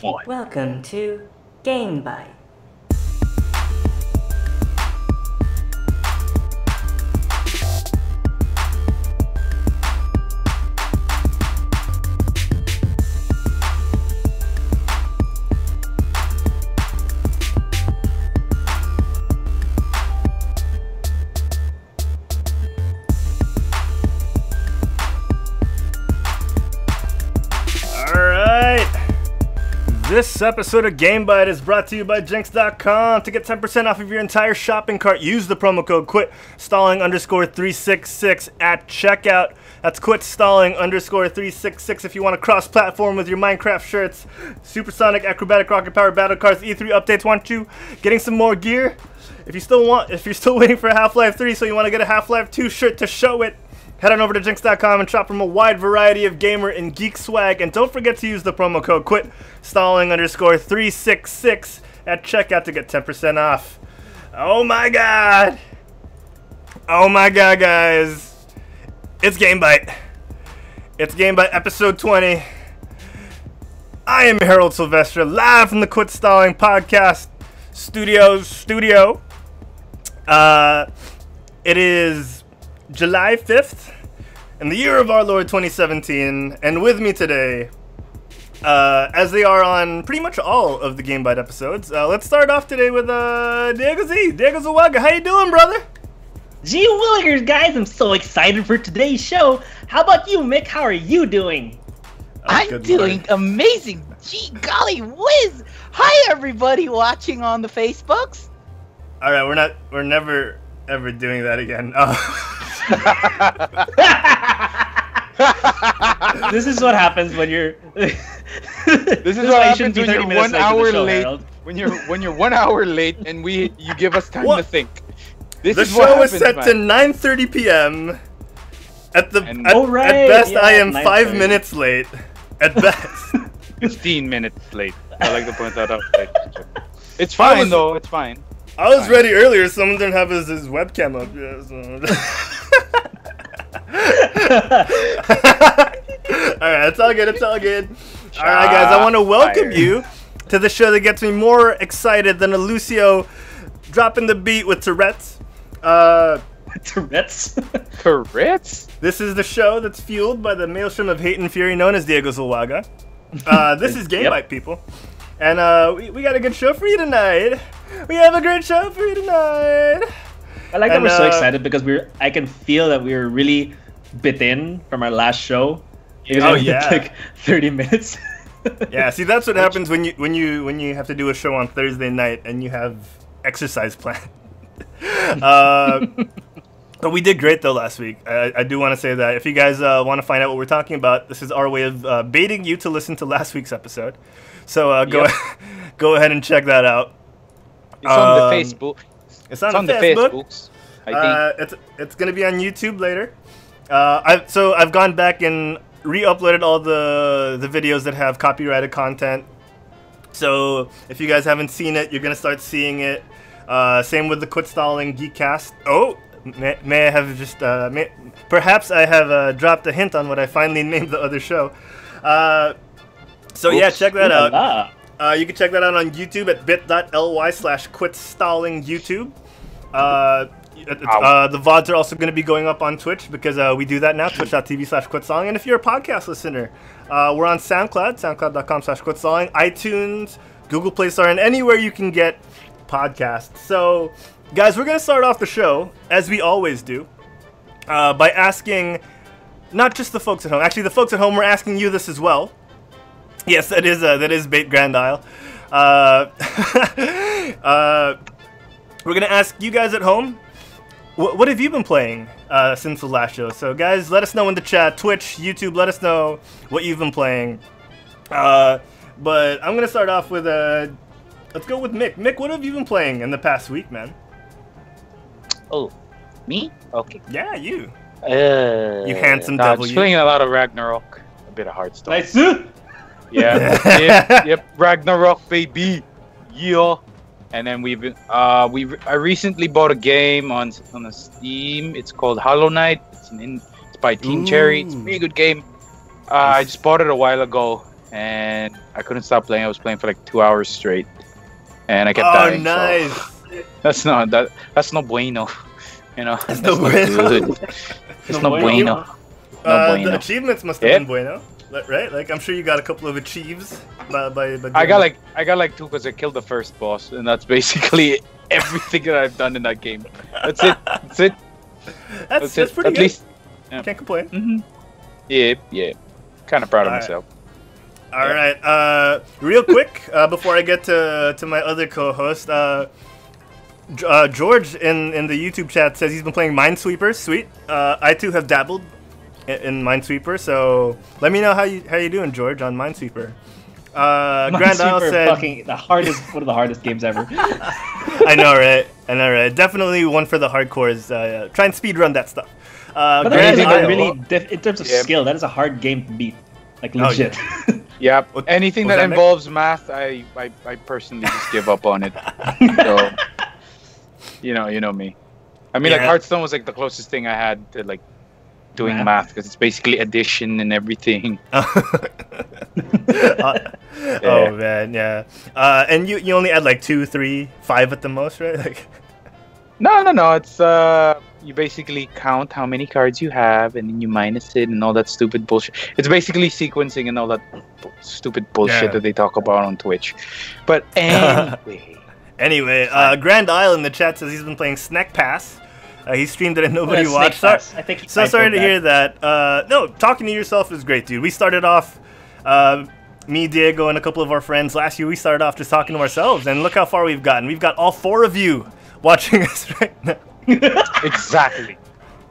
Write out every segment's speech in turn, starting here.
Welcome to GameByte. This episode of GameByte is brought to you by Jinx.com. To get 10% off of your entire shopping cart, use the promo code quit stalling underscore 366 at checkout. That's quit stalling underscore 366 if you want to cross platform with your Minecraft shirts, supersonic acrobatic rocket power battle cards, E3 updates. Want you getting some more gear? If you still want, if you're still waiting for Half-Life 3, so you want to get a Half-Life 2 shirt to show it, Head on over to Jinx.com and shop from a wide variety of gamer and geek swag. And don't forget to use the promo code quit underscore 366 at checkout to get 10% off. Oh my god! Oh my god, guys. It's GameByte. It's GameByte episode 20. I am Herald Silvestre, live from the Quit Stalling Podcast Studios studio. Uh, it is July 5th, in the year of our Lord 2017, and with me today, uh, as they are on pretty much all of the GameByte episodes, uh, let's start off today with uh, Diego Z. Diego Zuluaga, how you doing, brother? Gee willikers, guys, I'm so excited for today's show. How about you, Mick? How are you doing? Oh, I'm doing lord. amazing. Gee golly whiz! Hi everybody watching on the Facebooks. All right, we're not, we're never ever doing that again. Oh. this is what happens when you're. this This is why what happens when you're one late to the hour show, late. Herald. When you're when you're one hour late and we you give us time What? to think. This the is what show is set man. to 9:30 p.m. At the And- at, Oh, right, at best, I am five minutes late. At best. 15 minutes late. I like to point that out. It's fine was- though. It's fine. I was Fine. ready earlier. Someone didn't have his, his webcam up. Yeah, so. all right, it's all good. It's all good. All right, guys. I want to welcome Fire. you to the show that gets me more excited than a Lucio dropping the beat with Tourette's. Uh, Tourette's. Tourette's? this is the show that's fueled by the maelstrom of hate and fury known as Diego Zuluaga. Uh, this is Game Yep. Bite, people. And uh, we, we got a good show for you tonight. We have a great show for you tonight. I like that we're so uh, excited because we're. I can feel that we're really bit in from our last show. It Oh, yeah. like 30 minutes. Yeah, see that's what happens when you when you when you have to do a show on Thursday night and you have exercise plan. uh, but we did great though last week. I, I do want to say that if you guys uh, want to find out what we're talking about, this is our way of uh, baiting you to listen to last week's episode. So uh, go Yep. go ahead and check that out. It's on Um, the Facebook. It's on, It's on the, the Facebook. Facebooks. I think. Uh, it's it's gonna be on YouTube later. Uh, I so I've gone back and re-uploaded all the the videos that have copyrighted content. So if you guys haven't seen it, you're gonna start seeing it. Uh, same with the Quit Stalling Geekcast. Oh, may, may I have just uh, may, perhaps I have uh, dropped a hint on what I finally named the other show. So yeah, check that Ooh out. Uh, you can check that out on YouTube at bit.ly slash quit stalling YouTube. Uh, it- it's- Ow. uh, the VODs are also going to be going up on Twitch because uh, we do that now, twitch.tv slash quit stalling. And if you're a podcast listener, uh, we're on SoundCloud, soundcloud.com slash quit stalling, iTunes, Google Play Store, and anywhere you can get podcasts. So, guys, we're going to start off the show, as we always do, uh, by asking not just the folks at home, actually, the folks at home, we're asking you this as well. Yes, that is uh, that is Bait Grand Isle. Uh, uh, we're gonna ask you guys at home, wh- what have you been playing uh, since the last show? So, guys, let us know in the chat, Twitch, YouTube. Let us know what you've been playing. Uh, but I'm gonna start off with uh, let's go with Mick. Mick, what have you been playing in the past week, man? oh, me? Okay. Yeah, you. Uh, You handsome nah, devil, Just you. playing a lot of Ragnarok. A bit of Hearthstone. Nice. Yeah. yep, yep. Ragnarok, baby. Yeah. And then we've been, uh, we I recently bought a game on on the Steam. It's called Hollow Knight. It's an in, it's by Team Cherry. It's a Ooh. pretty good game. Uh, I just bought it a while ago, and I couldn't stop playing. I was playing for like two hours straight, and I kept Oh, dying. Oh, nice. that's not that. That's no bueno. You know, That's that's, no not bueno. good. It's No no bueno. bueno. No Uh, bueno. the achievements must have Yeah. been bueno, right? Like I'm sure you got a couple of achieves by by. by I got that. like I got like two because I killed the first boss, and that's basically everything that I've done in that game. That's it. That's it. that's, That's, that's it. pretty At good. least. Can't complain. Mm-hmm. Yeah, yeah. Kind of proud of Alright. myself. All Yeah. right. Uh, real quick, uh, before I get to to my other co-host, uh, uh, George in in the YouTube chat says he's been playing Minesweeper. Sweet. Uh, I too have dabbled in, in Minesweeper, so let me know how you how you doing, George, on Minesweeper. Uh, Grand Isle said, fucking the hardest, one of the hardest games ever. "I know, right? I know, right? Definitely one for the hardcores. Uh, try and speed run that stuff." Uh, But Grand that is Isle- really diff- in terms of Yeah. skill, that is a hard game to beat. Like Oh, legit. Yeah. What- Anything what that that, Nick? involves math, I, I I personally just give up on it. So, you know, you know me. I mean, like Yeah. Hearthstone was like the closest thing I had to like doing Math? math because it's basically addition and everything. Uh, Oh man, yeah. Uh, and you you only add like two, three, five at the most, right? Like, No, no, no. It's uh, you basically count how many cards you have, and then you minus it, and all that stupid bullshit. It's basically sequencing and all that bu- stupid bullshit Yeah. that they talk about on Twitch. But anyway, anyway, uh, Grand Isle in the chat says he's been playing Snack Pass. Uh, he streamed it and nobody Snake watched. Pass. So, I think so sorry to typoed hear that. Uh, no, talking to yourself is great, dude. We started off, uh, me, Diego, and a couple of our friends last year. We started off just talking to ourselves, and look how far we've gotten. We've got all four of you watching us right now. exactly.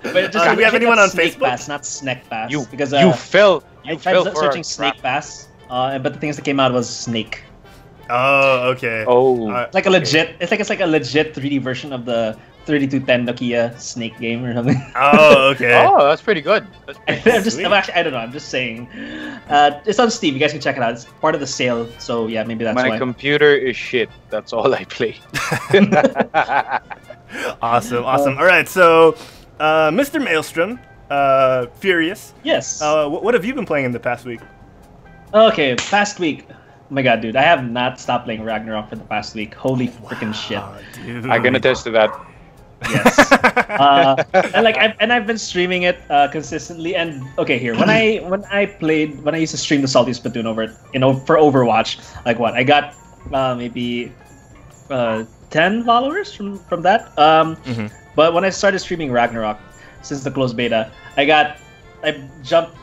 But just Uh, do we have anyone on Snake Facebook? Pass, not Snake Pass. You because you uh, fell. You I tried fell se- for our searching Snake trap. Pass, uh, but the things that came out was Snake. Oh, okay. Oh, Uh, It's like a legit. It's like it's like a legit 3D version of the 3210 Nokia Snake game or something. oh, okay. oh, that's pretty good. That's pretty I'm just, I'm actually, I don't know. I'm just saying. Uh, it's on Steam. You guys can check it out. It's part of the sale. So yeah, maybe that's My why. computer is shit. That's all I play. Awesome, awesome. All right, so uh, Mr. Maelstrom, uh, Furious. yes. Uh, what, what have you been playing in the past week? okay. Past week. Oh my god, dude! I have not stopped playing Ragnarok for the past week. Holy freaking shit! Dude. I can attest to that. Yes. uh, and like I've, and I've been streaming it uh, consistently. And okay, here when I when I played when I used to stream the Salty Splatoon over it you know for Overwatch, like what I got uh, maybe uh, ten followers from from that. Um, Mhm. But when I started streaming Ragnarok since the closed beta, I got I jumped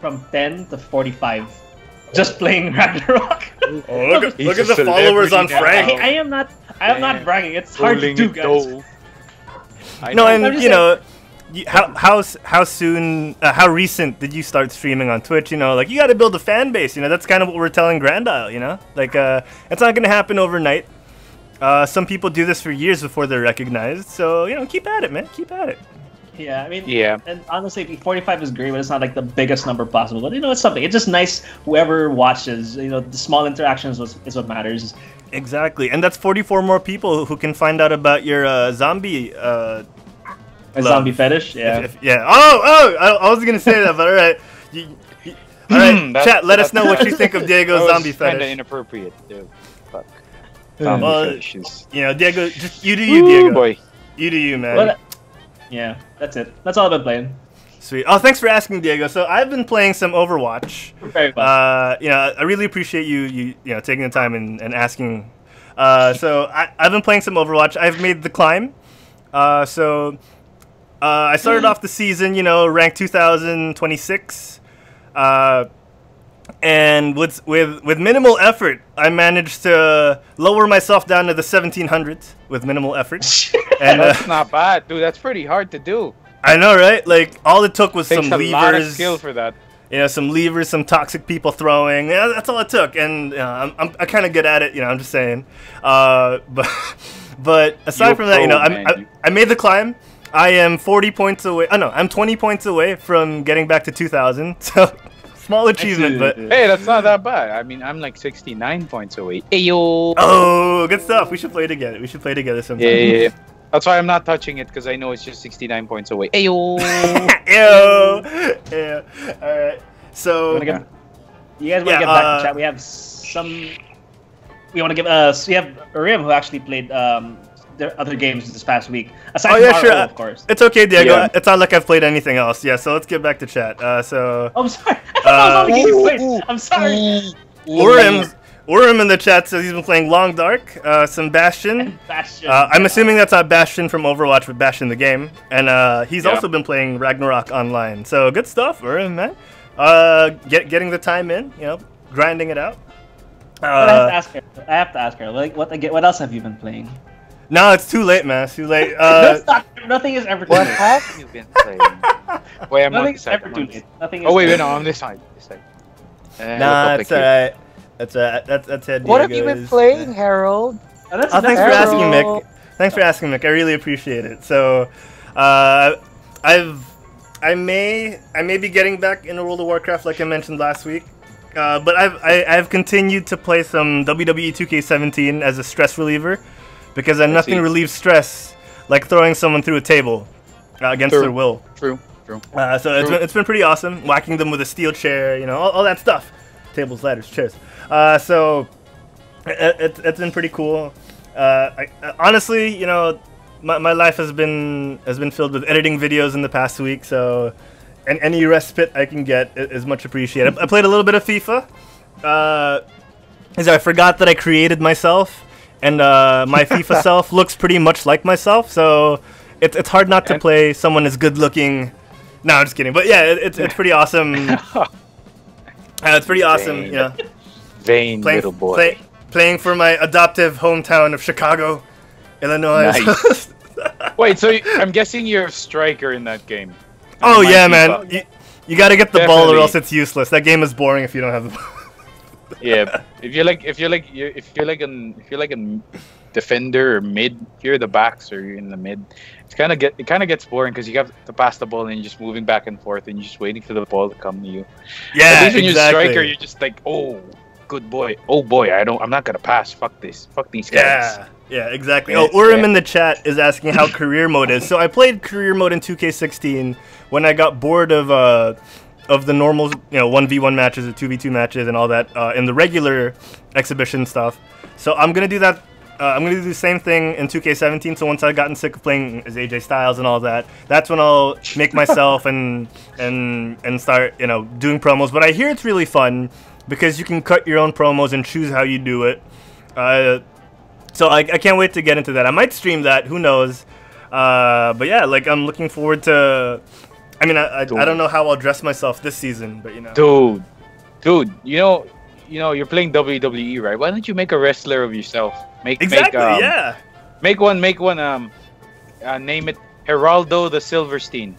from ten to forty five. Just playing Ragnarok. Oh, look at, look at the followers on celebrity. Frank. I, I am not. I am not bragging. It's hard to Rolling do, guys. though. I No, know. and I'm just you know, you, how how how soon, uh, how recent did you start streaming on Twitch? You know, like you got to build a fan base. You know, that's kind of what we're telling Grand Isle. You know, like uh, it's not gonna happen overnight. Uh, some people do this for years before they're recognized. So you know, keep at it, man. Keep at it. Yeah, I mean, Yeah. And honestly, 45 is great, but it's not like the biggest number possible. But you know, it's something. It's just nice. Whoever watches, you know, the small interactions was, is what matters. Exactly, and that's 44 more people who can find out about your uh, zombie. Uh, A Love. zombie fetish, yeah. if- if- yeah. Oh, oh! I, I was gonna say that, but all right. You, you- all right, chat. Let us know what you think of That Diego's was zombie kinda inappropriate, dude. Fuck. Zombie Well, fetishes. You know, Diego, just you do you, Ooh, Diego. boy. You do you, man. Well, yeah, that's it. That's all I've been playing. Sweet. Oh, thanks for asking, Diego. So I've been playing some Overwatch. Very well. Uh, you know, I really appreciate you, you, you know, taking the time and, and asking. Uh, so I, I've been playing some Overwatch. I've made the climb. Uh, so uh, I started off the season, you know, ranked 2026. Uh, and with with with minimal effort, I managed to lower myself down to the 1700s with minimal effort. and uh, That's not bad, dude. That's pretty hard to do. I know, right? Like all it took was Takes some a lot of levers, skill for that. you know, some levers, some toxic people throwing. Yeah, that's all it took, and you know, I'm, I'm I kind of good at it. You know, I'm just saying. Uh, but but aside You're from that, you know, pro, I'm. I, I made the climb. I am 40 points away. Oh no, I'm 20 points away from getting back to 2,000. So small achievement, but Hey, that's not that bad. I mean, I'm like 69 points away. Ayo. oh, good stuff. We should play together. We should play together sometime. Yeah, yeah, yeah. That's why I'm not touching it because I know it's just 69 points away. Ayo. Ew. Yeah. All right. So You get- You guys want to Yeah, get back uh, to chat? We have some. We want to give. Uh, we have Rim who actually played um their other games this past week. Aside Oh from yeah, RO, sure. of course. It's okay, Diego. Yeah. It's not like I've played anything else. Yeah, so let's get back to chat. Uh, so Oh, I'm sorry. I thought that was all the game you Ooh, played. ooh, I'm sorry. Urim, Urim in the chat says he's been playing Long Dark, uh, some Bastion. Bastion. Uh, I'm assuming that's not Bastion from Overwatch, but Bastion the game. And uh, he's Yeah. also been playing Ragnarok online. So good stuff, Urim, man. Uh, get, getting the time in, you know, grinding it out. But I have to Uh, ask her. I have to ask her. Like, what? What else have you been playing? No, it's too late, man. It's too late. Uh, it's not- nothing is ever too What late. have you been playing? Wait, I'm on Nothing this is side. ever I'm too on this late. side. Nothing is. Oh wait, too wait, no, late. on this side. This side. Uh, nah, look it's up like alright. That's alright. That's that's it. What have you been playing, Herald? Oh, that's, Oh, thanks that's for asking, Mick. Thanks for asking, Mick. I really appreciate it. So, uh, I've, I may, I may be getting back into World of Warcraft, like I mentioned last week. Uh, but I've, I, I've continued to play some WWE 2K17 as a stress reliever, because uh, nothing relieves stress like throwing someone through a table uh, against True. their will. True, true. Uh, so it's True. been, it's been pretty awesome. Whacking them with a steel chair, you know, all, all that stuff. Tables, ladders, chairs. Uh, so it, it, it's been pretty cool. Uh, I, uh, honestly, you know, my, my life has been has been filled with editing videos in the past week. So, and any respite I can get is much appreciated. I played a little bit of FIFA. Uh, is I forgot that I created myself, and uh, my FIFA self looks pretty much like myself. So it's it's hard not to play someone as good looking. No, I'm just kidding. But yeah, it, it's it's pretty awesome. Uh, it's pretty awesome, you know. Vain Playing, little boy. play- playing for my adoptive hometown of Chicago, Illinois. Nice. Wait, so you, I'm guessing you're a striker in that game. oh yeah, FIFA. man. You, you got to get the ball, or else it's useless. That game is boring if you don't have the ball. Yeah, if you're like if you're like you if you're like an if you're like a defender or mid, if you're the backs or you're in the mid, it's kind of get it kind of gets boring because you have to pass the ball and you're just moving back and forth and you're just waiting for the ball to come to you. Yeah, At least when you're a striker, you're just like, oh, good boy. Oh boy, I don't. I'm not gonna pass. Fuck this. Fuck these guys. Yeah, yeah, exactly. Oh, Urim yeah. in the chat is asking how career mode is. So I played career mode in 2K16 when I got bored of uh of the normal, you know, 1v1 matches or 2v2 matches and all that uh, in the regular exhibition stuff. So I'm gonna do that. Uh, I'm gonna do the same thing in 2K17. So once I've gotten sick of playing as AJ Styles and all that, that's when I'll make myself and and and start, you know, doing promos. But I hear it's really fun because you can cut your own promos and choose how you do it. Uh, so I, I can't wait to get into that. I might stream that. Who knows? Uh, but yeah, like I'm looking forward to. I mean, I, I, I don't know how I'll dress myself this season, but you know. Dude, dude, you know, you know, you're playing WWE, right? Why don't you make a wrestler of yourself? Make Exactly. Make, um, yeah. Make one. Make one. Um, uh, name it Heraldo the Silverstein.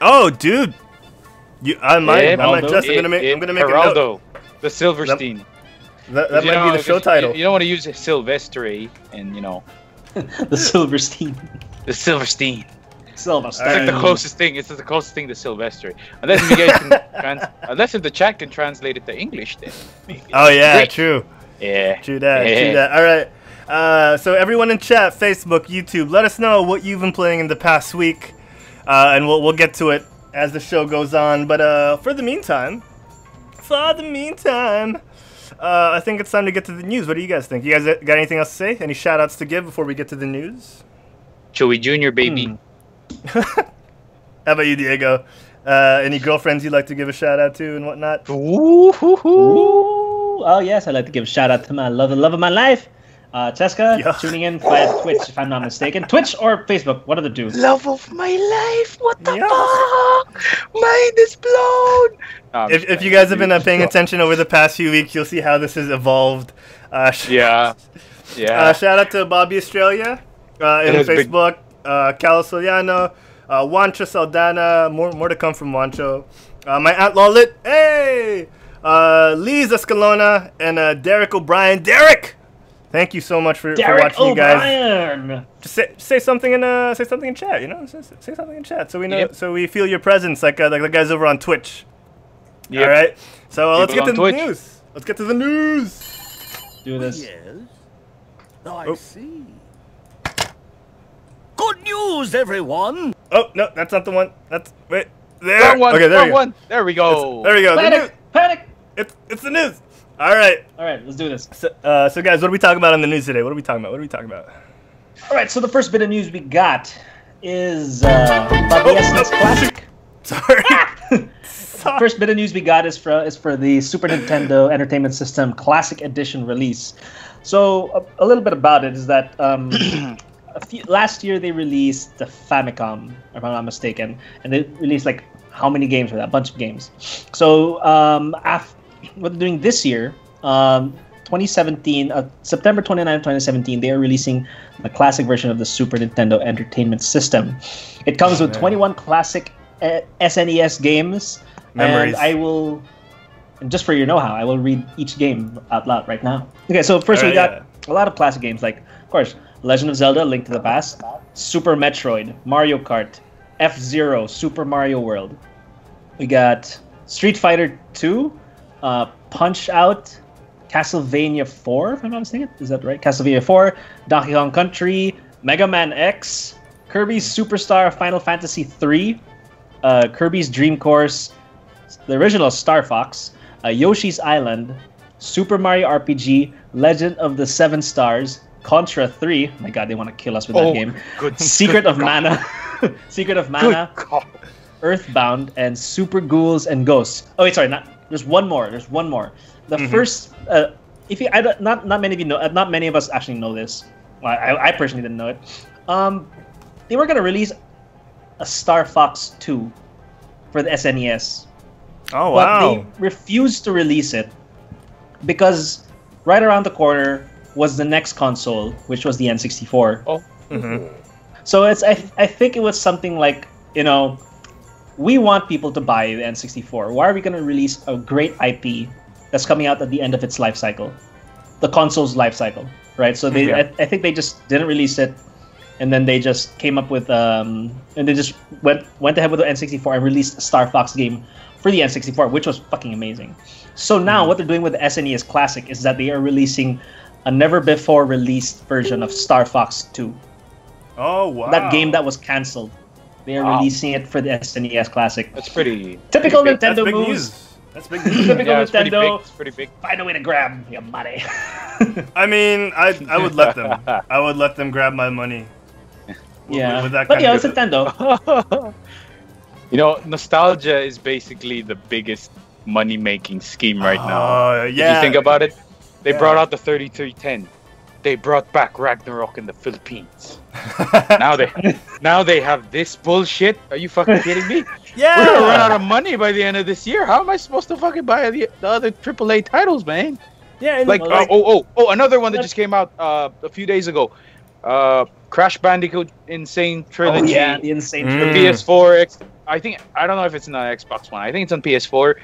Oh, dude. You, I might. Yeah, I might Heraldo. just. I'm gonna make. I'm gonna make a note. Heraldo the Silverstein. That, that You might know, be the show title. You, you don't want to use Silvestre and you know the Silverstein. the Silverstein. Silverstein. It's like the Um, closest thing. It's the closest thing to Silvestre. Unless if you guys can trans- unless if the chat can translate it to English, then maybe. oh yeah, Great. true. yeah. True that. Yeah. True that. All right. Uh, so everyone in chat, Facebook, YouTube, let us know what you've been playing in the past week, uh, and we'll we'll get to it as the show goes on. But uh, for the meantime, for the meantime, uh, I think it's time to get to the news. What do you guys think? You guys got anything else to say? Any shout outs to give before we get to the news? Joey Junior, baby. Hmm. How about you, Diego? Uh, any girlfriends you'd like to give a shout out to and whatnot? Ooh, hoo, hoo. Ooh. Oh yes, I'd like to give a shout out to my love, the love of my life, uh, Cheska, Yeah. tuning in via Twitch, if I'm not mistaken. Twitch or Facebook, what of the two. Love of my life. What the Yeah. fuck? Mind is blown. Um, If, if you guys have been uh, paying attention over the past few weeks, you'll see how this has evolved. Uh, sh- Yeah. Yeah. Uh, shout out to Bobby Australia uh, in It has big- Facebook, uh, Calo Soliano, uh, Wancho Saldana, more more to come from Wancho. Uh, my aunt Lolit, hey, uh, Liz Escalona, and uh, Derek O'Brien. Derek, thank you so much for, for Derek watching, you guys. O'Brien. Just say, say something in uh, say something in chat. You know, say, say something in chat so we know Yep. so we feel your presence like uh, like the guys over on Twitch. Yep. All right, so uh, let's get to on the Twitch. news. Let's get to the news. Do this. Yes. I Oh. see. Good news, everyone! Oh no, that's not the one. That's wait there. Wrong one. Okay, there wrong we go. one. There we go. There we go. Panic! Panic! It's it's the news. All right. All right, let's do this. So, uh, so guys, what are we talking about on the news today? What are we talking about? What are we talking about? All right, so the first bit of news we got is uh, about the SNES Classic. Sorry. Sorry. First bit of news we got is for is for the Super Nintendo Entertainment System Classic Edition release. So a, a little bit about it is that um, a few, last year they released the Famicom, if I'm not mistaken, and they released like how many games for that? A bunch of games. So um, af- what they're doing this year, um, 2017, uh, September 29, 2017, they are releasing the classic version of the Super Nintendo Entertainment System. It comes with man. 21 classic uh, SNES games, Memories. and I will. And just for your know-how, I will read each game out loud right now. Okay, so first we Alright, got a lot of classic games like, of course, Legend of Zelda: Link to the Past, Super Metroid, Mario Kart, F Zero, Super Mario World. We got Street Fighter 2, uh, Punch Out, Castlevania 4, if I'm not mistaken. Is that right? Castlevania 4, Donkey Kong Country, Mega Man X, Kirby's Superstar Final Fantasy 3, uh, Kirby's Dream Course, the original Star Fox, uh, Yoshi's Island, Super Mario RPG, Legend of the Seven Stars, Contra 3. my god, they want to kill us with that Oh, game. good- Secret good of God. Mana. Secret of Mana. Earthbound, and Super Ghouls and Ghosts. Oh wait, sorry, not there's one more. There's one more. The Mhm. first, uh, if you, I don't, not not many of you know, uh, not many of us actually know this. Well, I, I personally didn't know it. Um, they were gonna release a Star Fox 2 for the SNES, Oh wow. but they refused to release it because right around the corner was the next console, which was the N64. Mhm. So it's I, I think it was something like you know, we want people to buy the N64. Why are we going to release a great IP that's coming out at the end of its life cycle, the console's life cycle, right? So they Yeah. I, I think they just didn't release it, and then they just came up with um and they just went went ahead with the N64 and released a Star Fox game for the N64, which was fucking amazing. So now what they're doing with the SNES Classic is that they are releasing a never before released version of Star Fox 2 Oh wow. that game that was canceled. They are Wow. releasing it for the SNES Classic. That's pretty. Typical pretty big. That's Nintendo big moves. news. That's big news. Typical Yeah, it's pretty big. Nintendo. It's pretty big. Find a way to grab your money. I mean, I I would let them. I would let them grab my money. yeah, with that but kind yeah, of- it's Nintendo. You know, nostalgia is basically the biggest money making scheme right now. Oh If yeah. you think about it, they Yeah. brought out the 3310. They brought back Ragnarok in the Philippines. Now they now they have this bullshit. Are you fucking kidding me? yeah. We're gonna run out of money by the end of this year. How am I supposed to fucking buy the, the other AAA titles, man? yeah. And Like, Well, uh, like- oh, oh, oh, another one that just came out uh, a few days ago. Uh, Crash Bandicoot Insane oh Trilogy. yeah, the insane. Mm. The PS4. X, I think I don't know if it's on Xbox One. I think it's on PS4,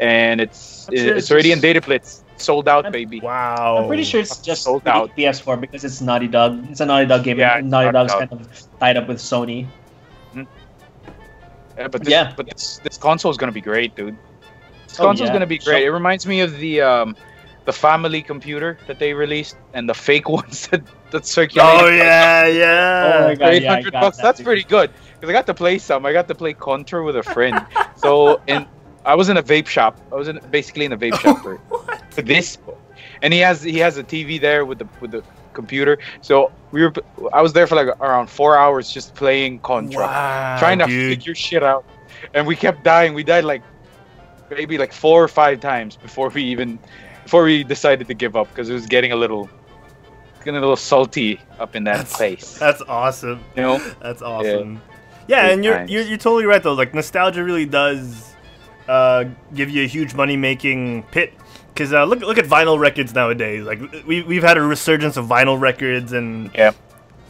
and it's I'm it's it's already in just- data blitz. Sold out, I'm- baby. wow. I'm pretty sure it's just Sold out. PS4 because it's Naughty Dog. It's a Naughty Dog game. Yeah, and Naughty Naughty Dog's Dog. kind of tied up with Sony. Yeah, but this, Yeah. but this this console is gonna be great, dude. This Oh, console's yeah. gonna be So- great. it reminds me of the um, the family computer that they released and the fake ones that that circulate. Oh yeah, yeah. Oh my God, eight yeah, hundred bucks. that, That's dude. pretty good because I got to play some. I got to play Contra with a friend. so and I was in a vape shop. I was in basically in a vape shop for, for this, and he has he has a TV there with the with the computer. So we were I was there for like around four hours just playing Contra, Wow, trying to dude. figure shit out, and we kept dying. We died like maybe like four or five times before we even before we decided to give up because it was getting a little getting a little salty up in that That's- place. That's awesome. You know. That's awesome. Yeah, Big and you're, you're you're totally right though. Like nostalgia really does uh, give you a huge money making pit. Cause uh, look look at vinyl records nowadays. Like we we've had a resurgence of vinyl records and Yeah.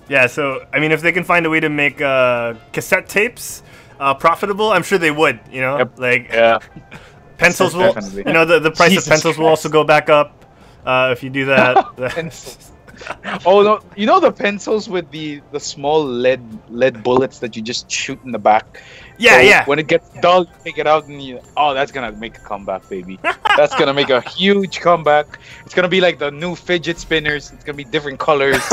yeah. So I mean, if they can find a way to make uh, cassette tapes uh, profitable, I'm sure they would. You know, Yep. like Yeah. pencils will. Definitely. You know, the the price Jesus of pencils will also go back up uh, if you do that. Oh no! You know the pencils with the the small lead lead bullets that you just shoot in the back. Yeah, So yeah. When it gets dull, you take it out and you. Oh, that's gonna make a comeback, baby. that's gonna make a huge comeback. It's gonna be like the new fidget spinners. It's gonna be different colors,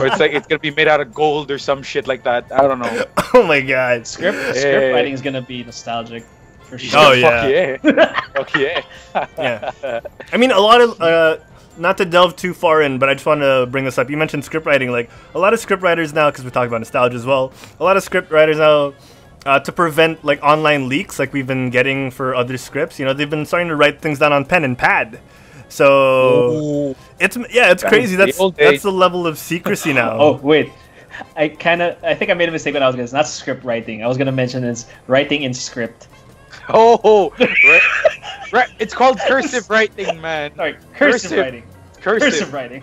or it's like it's gonna be made out of gold or some shit like that. I don't know. oh my god. Script Yeah. script writing is gonna be nostalgic for for sure. Oh, yeah. Fuck yeah. Fuck yeah. Yeah. I mean, a lot of uh, not to delve too far in, but I just want to bring this up. You mentioned script writing. Like a lot of script writers now, because we talked about nostalgia as well. A lot of script writers now. Uh, to prevent like online leaks, like we've been getting for other scripts, you know, they've been starting to write things down on pen and pad. So it's yeah, it's That crazy. is the That's old that's days. the level of secrecy now. Oh wait, I kind of I think I made a mistake when I was gonna. It's not script writing. I was gonna mention it's writing in script. Oh, right, right. It's called cursive writing, man. Sorry, cursive, Cursive. writing. Cursive. Cursive writing.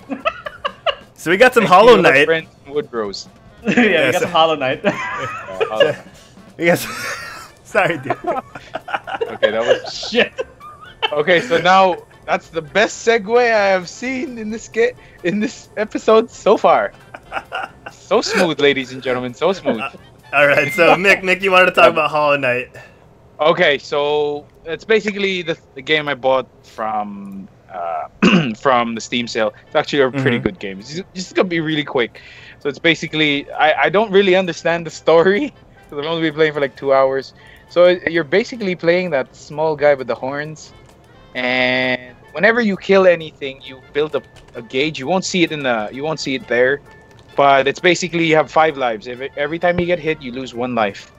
So we got some Thank Hollow you, Knight. Brent Woodrose. yeah, we got so- some Hollow Knight. Uh, Hollow- We got sorry, dude. okay, that was Shit. okay. So now that's the best segue I have seen in this get in this episode so far. So smooth, ladies and gentlemen. So smooth. All right, so Mick, Mick, you wanted to talk about Hollow Knight. Okay, so it's basically the, the game I bought from uh, from the Steam sale. It's actually a pretty Mhm. good game. It's just, just gonna be really quick. So it's basically I, I don't really understand the story because I've only been playing for like two hours. So you're basically playing that small guy with the horns, and whenever you kill anything, you build up a gauge. You won't see it in the you won't see it there, but it's basically you have five lives. Every, every time you get hit, you lose one life,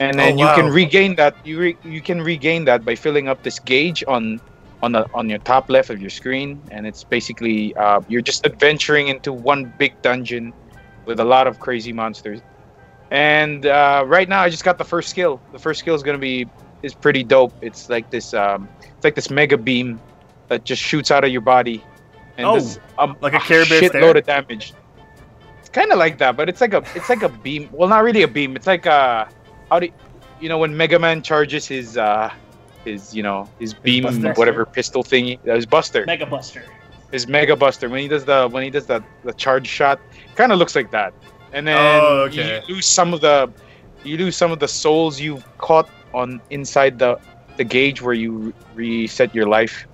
and then Oh, you can regain that. You re, you can regain that by filling up this gauge on on the on your top left of your screen, and it's basically uh, you're just adventuring into one big dungeon with a lot of crazy monsters. And uh, right now, I just got the first skill. The first skill is gonna be is pretty dope. It's like this um, it's like this mega beam that just shoots out of your body and Oh, does um, like a Care Bear stare? shitload of damage. It's kind of like that, but it's like a it's like a beam. Well, not really a beam. It's like a how do you, you know when Mega Man charges his uh his you know his beam Buster? whatever pistol thingy. That was Buster. Mega Buster. his Mega Buster when he does the when he does the the charge shot, kind of looks like that. And then Oh, okay. you lose some of the you lose some of the souls you caught on inside the the gauge where you re- reset your life.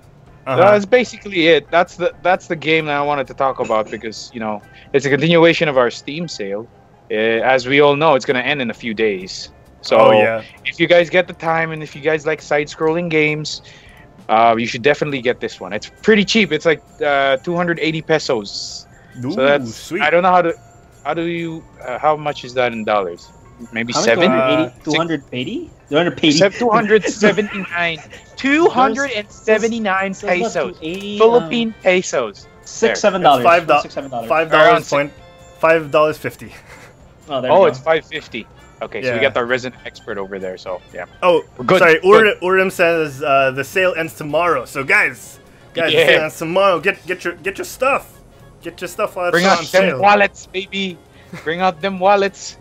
Uh-huh. That's basically it. That's the that's the game that I wanted to talk about because you know it's a continuation of our Steam sale. Uh, as we all know, it's gonna end in a few days. So oh yeah. if you guys get the time and if you guys like side-scrolling games, uh, you should definitely get this one. It's pretty cheap. It's like uh, 280 pesos. Ooh, So that's sweet. I don't know how to how do you uh, how much is that in dollars? Maybe How seven. Uh, 280? 280? Seven- 279 279 So it's not pesos 280, philippine pesos Six, There. seven dollars. five do- Six, seven dollars. Five dollars point. Five dollars fifty. Oh, there oh it's 550 okay so we got the resident expert over there so yeah Oh, We're good, sorry. good. Ur- Urim says uh, the sale ends tomorrow. So guys, guys, the sale ends tomorrow. Get get your get your stuff. Get your stuff while it's bring on out them sale. wallets baby bring out them wallets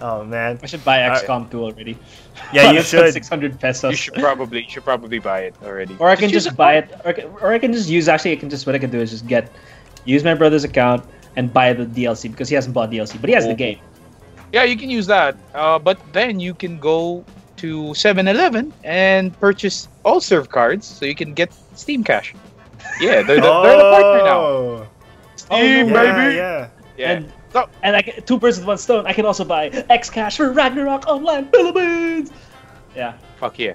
Oh man. I should buy Alright. XCOM 2 already. Yeah, you should. 600 pesos. you should probably you should probably buy it already Or I can use just buy it, or I, can, or I can just use. Actually, I can just what I can do is just get, use my brother's account and buy the DLC because he hasn't bought DLC, but he has the Oh. game. Yeah, you can use that. Uh, but then you can go to 7-Eleven and purchase all serve cards so you can get Steam Cash. Yeah, they're, the, they're the partner now. Oh, Steam, yeah, baby. yeah. Yeah. And So- and I can, two birds with one stone. I can also buy X Cash for Ragnarok Online Philippines. Yeah. Fuck yeah.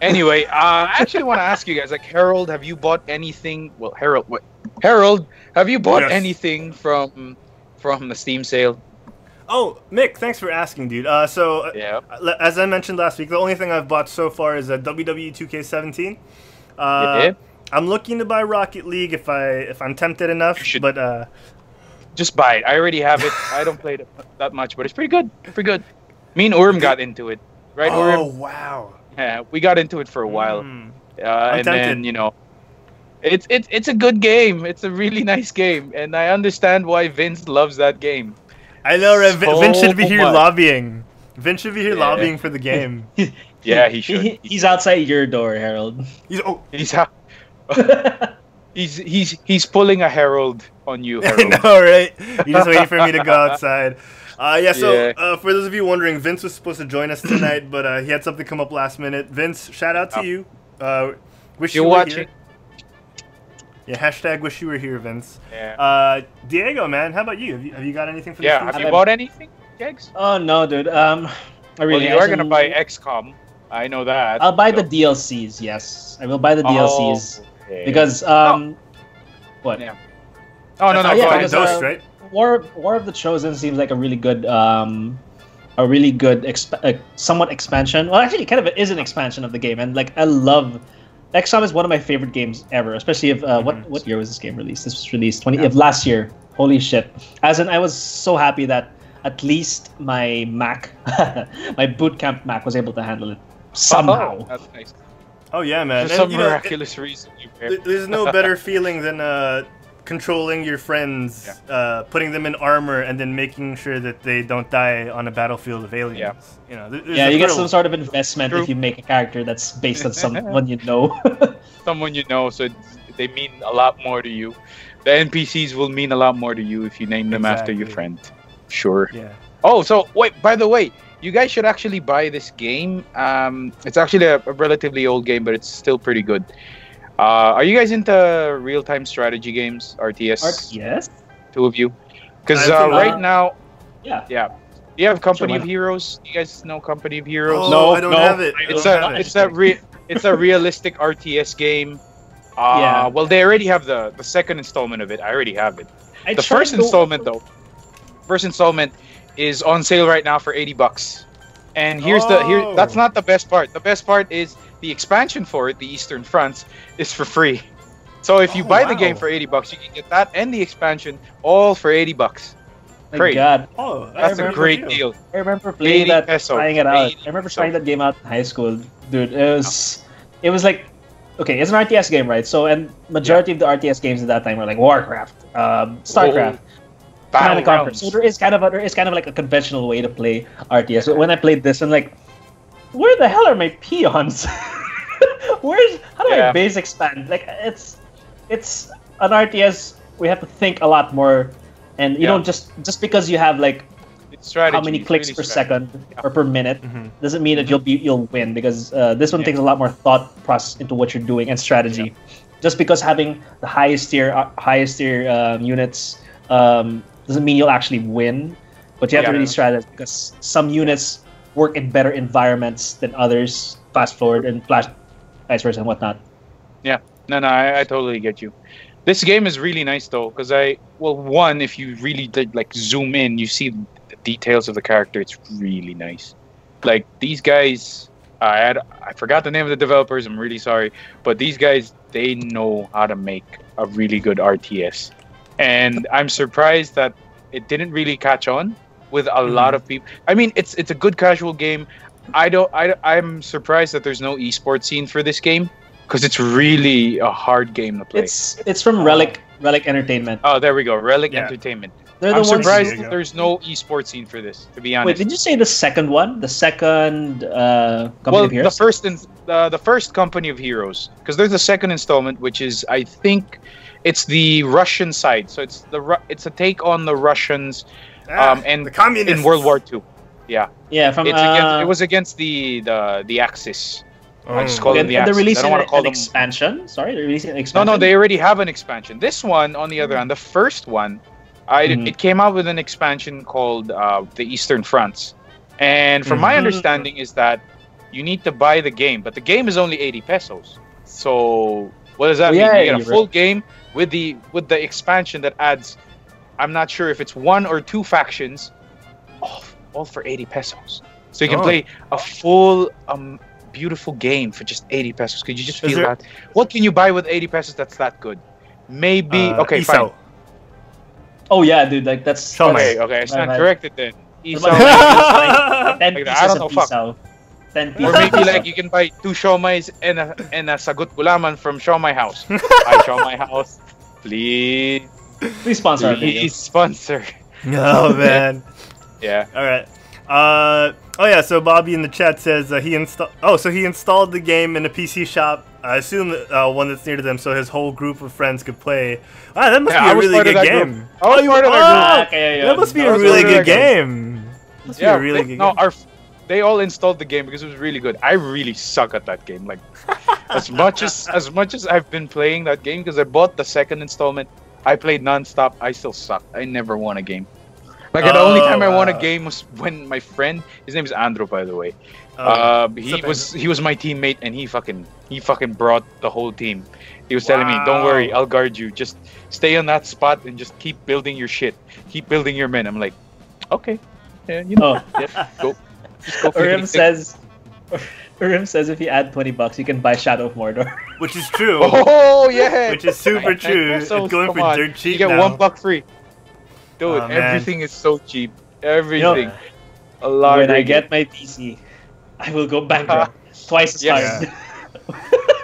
Anyway, uh, I actually want to ask you guys, like Herald, have you bought anything? Well, Herald, what? Herald, have you bought Yes. anything from from the Steam sale? Oh, Mick, thanks for asking, dude. Uh, so uh, Yeah. l- as I mentioned last week, the only thing I've bought so far is a WWE 2K17. Uh, Yeah. I'm looking to buy Rocket League if I if I'm tempted enough, You should- but uh, Just buy it. I already have it. I don't play it that much, but it's pretty good. Pretty good. Me and Urim got into it, right? oh Urim? wow, Yeah, we got into it for a while. Mm. Uh, and then you know, it's it's it's a good game. It's a really nice game, and I understand why Vince loves that game. I know, right? Vin, Vin should be here much. lobbying. Vince should be here Yeah. lobbying for the game. Yeah, he should. He, he's outside your door, Herald. He's oh, He's ha- he's he's he's pulling a herald on you, I Herald. know, right? You're just waiting for me to go outside. Uh, yeah, so Yeah. Uh, for those of you wondering, Vince was supposed to join us tonight, but uh, he had something come up last minute. Vince, shout out to Oh. you. Uh, wish You're you were watching. here. Yeah, hashtag wish you were here, Vince. Yeah. Uh, Diego, man, how about you? Have you, have you got anything for the yeah. Steam Have sale? you bought anything, Jegs? oh no, dude. Um, I Well, you are gonna buy XCOM. I know that. I'll buy the DLCs. Yes, I will buy the Oh, DLCs because um, what? Yeah. Oh no no Oh, yeah, because, ahead. Dose, uh, right? War War of the Chosen seems like a really good um, a really good exp- uh, somewhat expansion. Well, actually, kind of it is an expansion of the game, and like I love. XCOM is one of my favorite games ever, especially if uh, what Mhm. what year was this game released? This was released twenty if last year. Holy shit! As in, I was so happy that at least my Mac, my boot camp Mac, was able to handle it somehow. Oh, that's nice. Oh yeah, man. For And, some you know, it- miraculous reason, you There's no better feeling than uh, controlling your friends, uh, putting them in armor, and then making sure that they don't die on a battlefield of aliens. Yeah. You know, Yeah, you get thrill. some sort of investment True. if you make a character that's based on someone you know. someone you know, so it's- they mean a lot more to you. The NPCs will mean a lot more to you if you name them after your friend. Sure. Yeah. Oh, so wait. By the way, you guys should actually buy this game. Um, it's actually a, a relatively old game, but it's still pretty good. Uh, are you guys into real-time strategy games, RTS? Art, yes. Two of you, because uh, right Uh, now, Yeah. yeah. You have Company why of? Heroes. You guys know Company of Heroes? Oh, No, I don't no, have it. It's a it. it's a re- it's a realistic RTS game. Uh, Yeah. Well, they already have the the second installment of it. I already have it. I The first installment though, first installment is on sale right now for eighty bucks. And here's the here. Oh. That's not the best part. The best part is the expansion for it, the Eastern Fronts, is for free. So if you Oh, buy the game for eighty bucks, you can get that and the expansion all for eighty bucks. My Great. God, Oh, That's a great deal. deal. I remember playing that, peso. trying it out. I remember trying that game out in high school, dude. It was, it was like, okay, it's an RTS game, right? So, and majority of the RTS games at that time were like Warcraft, um, Starcraft, Command and Conquer. So there is kind of a, there is kind of like a conventional way to play RTS. But when I played this, I'm like, where the hell are my peons? Where's how do Yeah. I base expand? Like it's it's an RTS. We have to think a lot more, and you Yeah. don't just just because you have like strategy. how many clicks really per strategy. second or per minute Mhm. doesn't mean that you'll be you'll win because uh, this one Yeah. takes a lot more thought process into what you're doing and strategy. Just because having the highest tier uh, highest tier um, units um, doesn't mean you'll actually win, but you have to Yeah. really strategize because some units work in better environments than others. Fast forward and flash, vice versa and whatnot. Yeah, no, no, I, I totally get you. This game is really nice though, because I well, one, if you really did like zoom in, you see the details of the character. It's really nice. Like these guys, I had I forgot the name of the developers. I'm really sorry, but these guys they know how to make a really good RTS, and I'm surprised that it didn't really catch on with a lot of people. I mean, it's it's a good casual game. I don't. I I'm surprised that there's no esports scene for this game because it's really a hard game to play. It's it's from Relic Relic Entertainment. oh, there we go. Relic Yeah. Entertainment. They're I'm the ones. surprised There you that there's no esports scene for this. To be honest. Wait, honest. did you say the second one? The second uh, Company well, of the first in, uh, the first Company of Heroes, because there's a second installment, which is I think it's the Russian side. So it's the Ru- it's a take on the Russians Ah, Um, and the communists in World War II. yeah, Yeah. from It's uh, against, it was against the the the Axis. I just Oh. call and, them the and they're Axis. I releasing don't want an, to call an them. expansion. Sorry, they're releasing an No, expansion. no, no, they already have an expansion. This one, on the other hand, the first one, I, Mhm. it came out with an expansion called uh, the Eastern Fronts. And from my Mhm. understanding is that you need to buy the game, but the game is only 80 pesos. So what does that Oh, mean? yeah, you get a you're full game with the with the expansion that adds. I'm not sure if it's one or two factions, all, all for 80 pesos. So you can Oh. play a full um beautiful game for just 80 pesos. Could you just feel there- that? What can you buy with 80 pesos that's that good? Maybe Uh, okay, Isao. fine. Oh yeah, dude, like that's Show that's- Okay, okay, I stand Right, right. corrected then. What Isao, about ten Like, I pieces don't know, of fuck. Isao. Ten or maybe like you can buy two shawmais and a and a sagut gulaman from Siomai House. Hi Siomai House, please, please sponsor our video. please sponsor. oh man. Yeah. All right. Uh, oh yeah. So Bobby in the chat says uh, he installed. Oh, so he installed the game in a PC shop. I assume uh, one that's near to them, so his whole group of friends could play. Wow, that must Yeah, be a really good that group. game. I was you part of that oh, group. Ah, okay, yeah, That must be I a was really good that game. Must be Yeah, a really good no, game. our they all installed the game because it was really good. I really suck at that game. Like as much as as much as I've been playing that game because I bought the second installment, I played nonstop. I still suck. I never won a game. Like the only Oh, time I won a game was when my friend, his name is Andrew, by the way. Oh, uh, he was he was my teammate, and he fucking he fucking brought the whole team. He was telling me, "Don't worry, I'll guard you. Just stay on that spot and just keep building your shit. Keep building your men." I'm like, "Okay, yeah, you know, Oh. yeah, go." Just Urim says, Urim says if you add 20 bucks, you can buy Shadow of Mordor. which is true. "Oh yeah," Which is super Nine- nine true. pesos, It's going come for on. dirt cheap You get now. one buck free, dude. Oh, everything is so cheap. Everything. a lot. when I get my PC, I will go bankrupt twice as Yes. hard.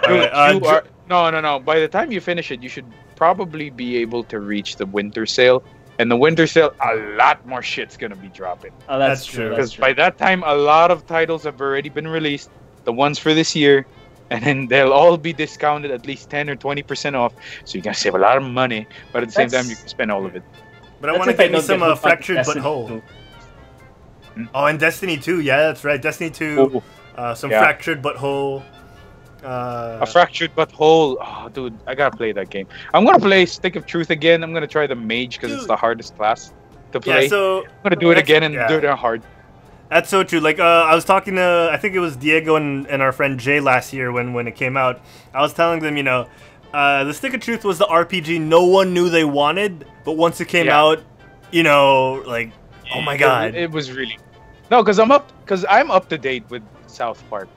Dude, right, uh, you Dr- are, no, no, no. By the time you finish it, you should probably be able to reach the winter sale. And the winter sale, a lot more shit's gonna be dropping. Oh, that's, That's true. true. Because by that time, a lot of titles have already been released. The ones for this year, and then they'll all be discounted at least ten or twenty percent off. So you can save a lot of money, but at the same time, you can spend all of it. But I want to if I get me some get uh, fractured but Destiny whole. Oh, and Destiny 2. Yeah, that's right. Destiny 2. Ooh, Uh, some Yeah. fractured but whole. Uh, a fractured butthole. Oh, dude, I gotta play that game. I'm gonna play Stick of Truth again. I'm gonna try the mage because it's the hardest class to play. yeah, so I'm gonna do it again and yeah. do it hard. That's so true. Like uh, I was talking to, I think it was Diego and, and our friend Jay last year when when it came out. I was telling them, you know, uh, the Stick of Truth was the RPG no one knew they wanted, but once it came Yeah. out, you know, like, oh my god, it, was really no, because I'm up, because I'm up to date with South Park.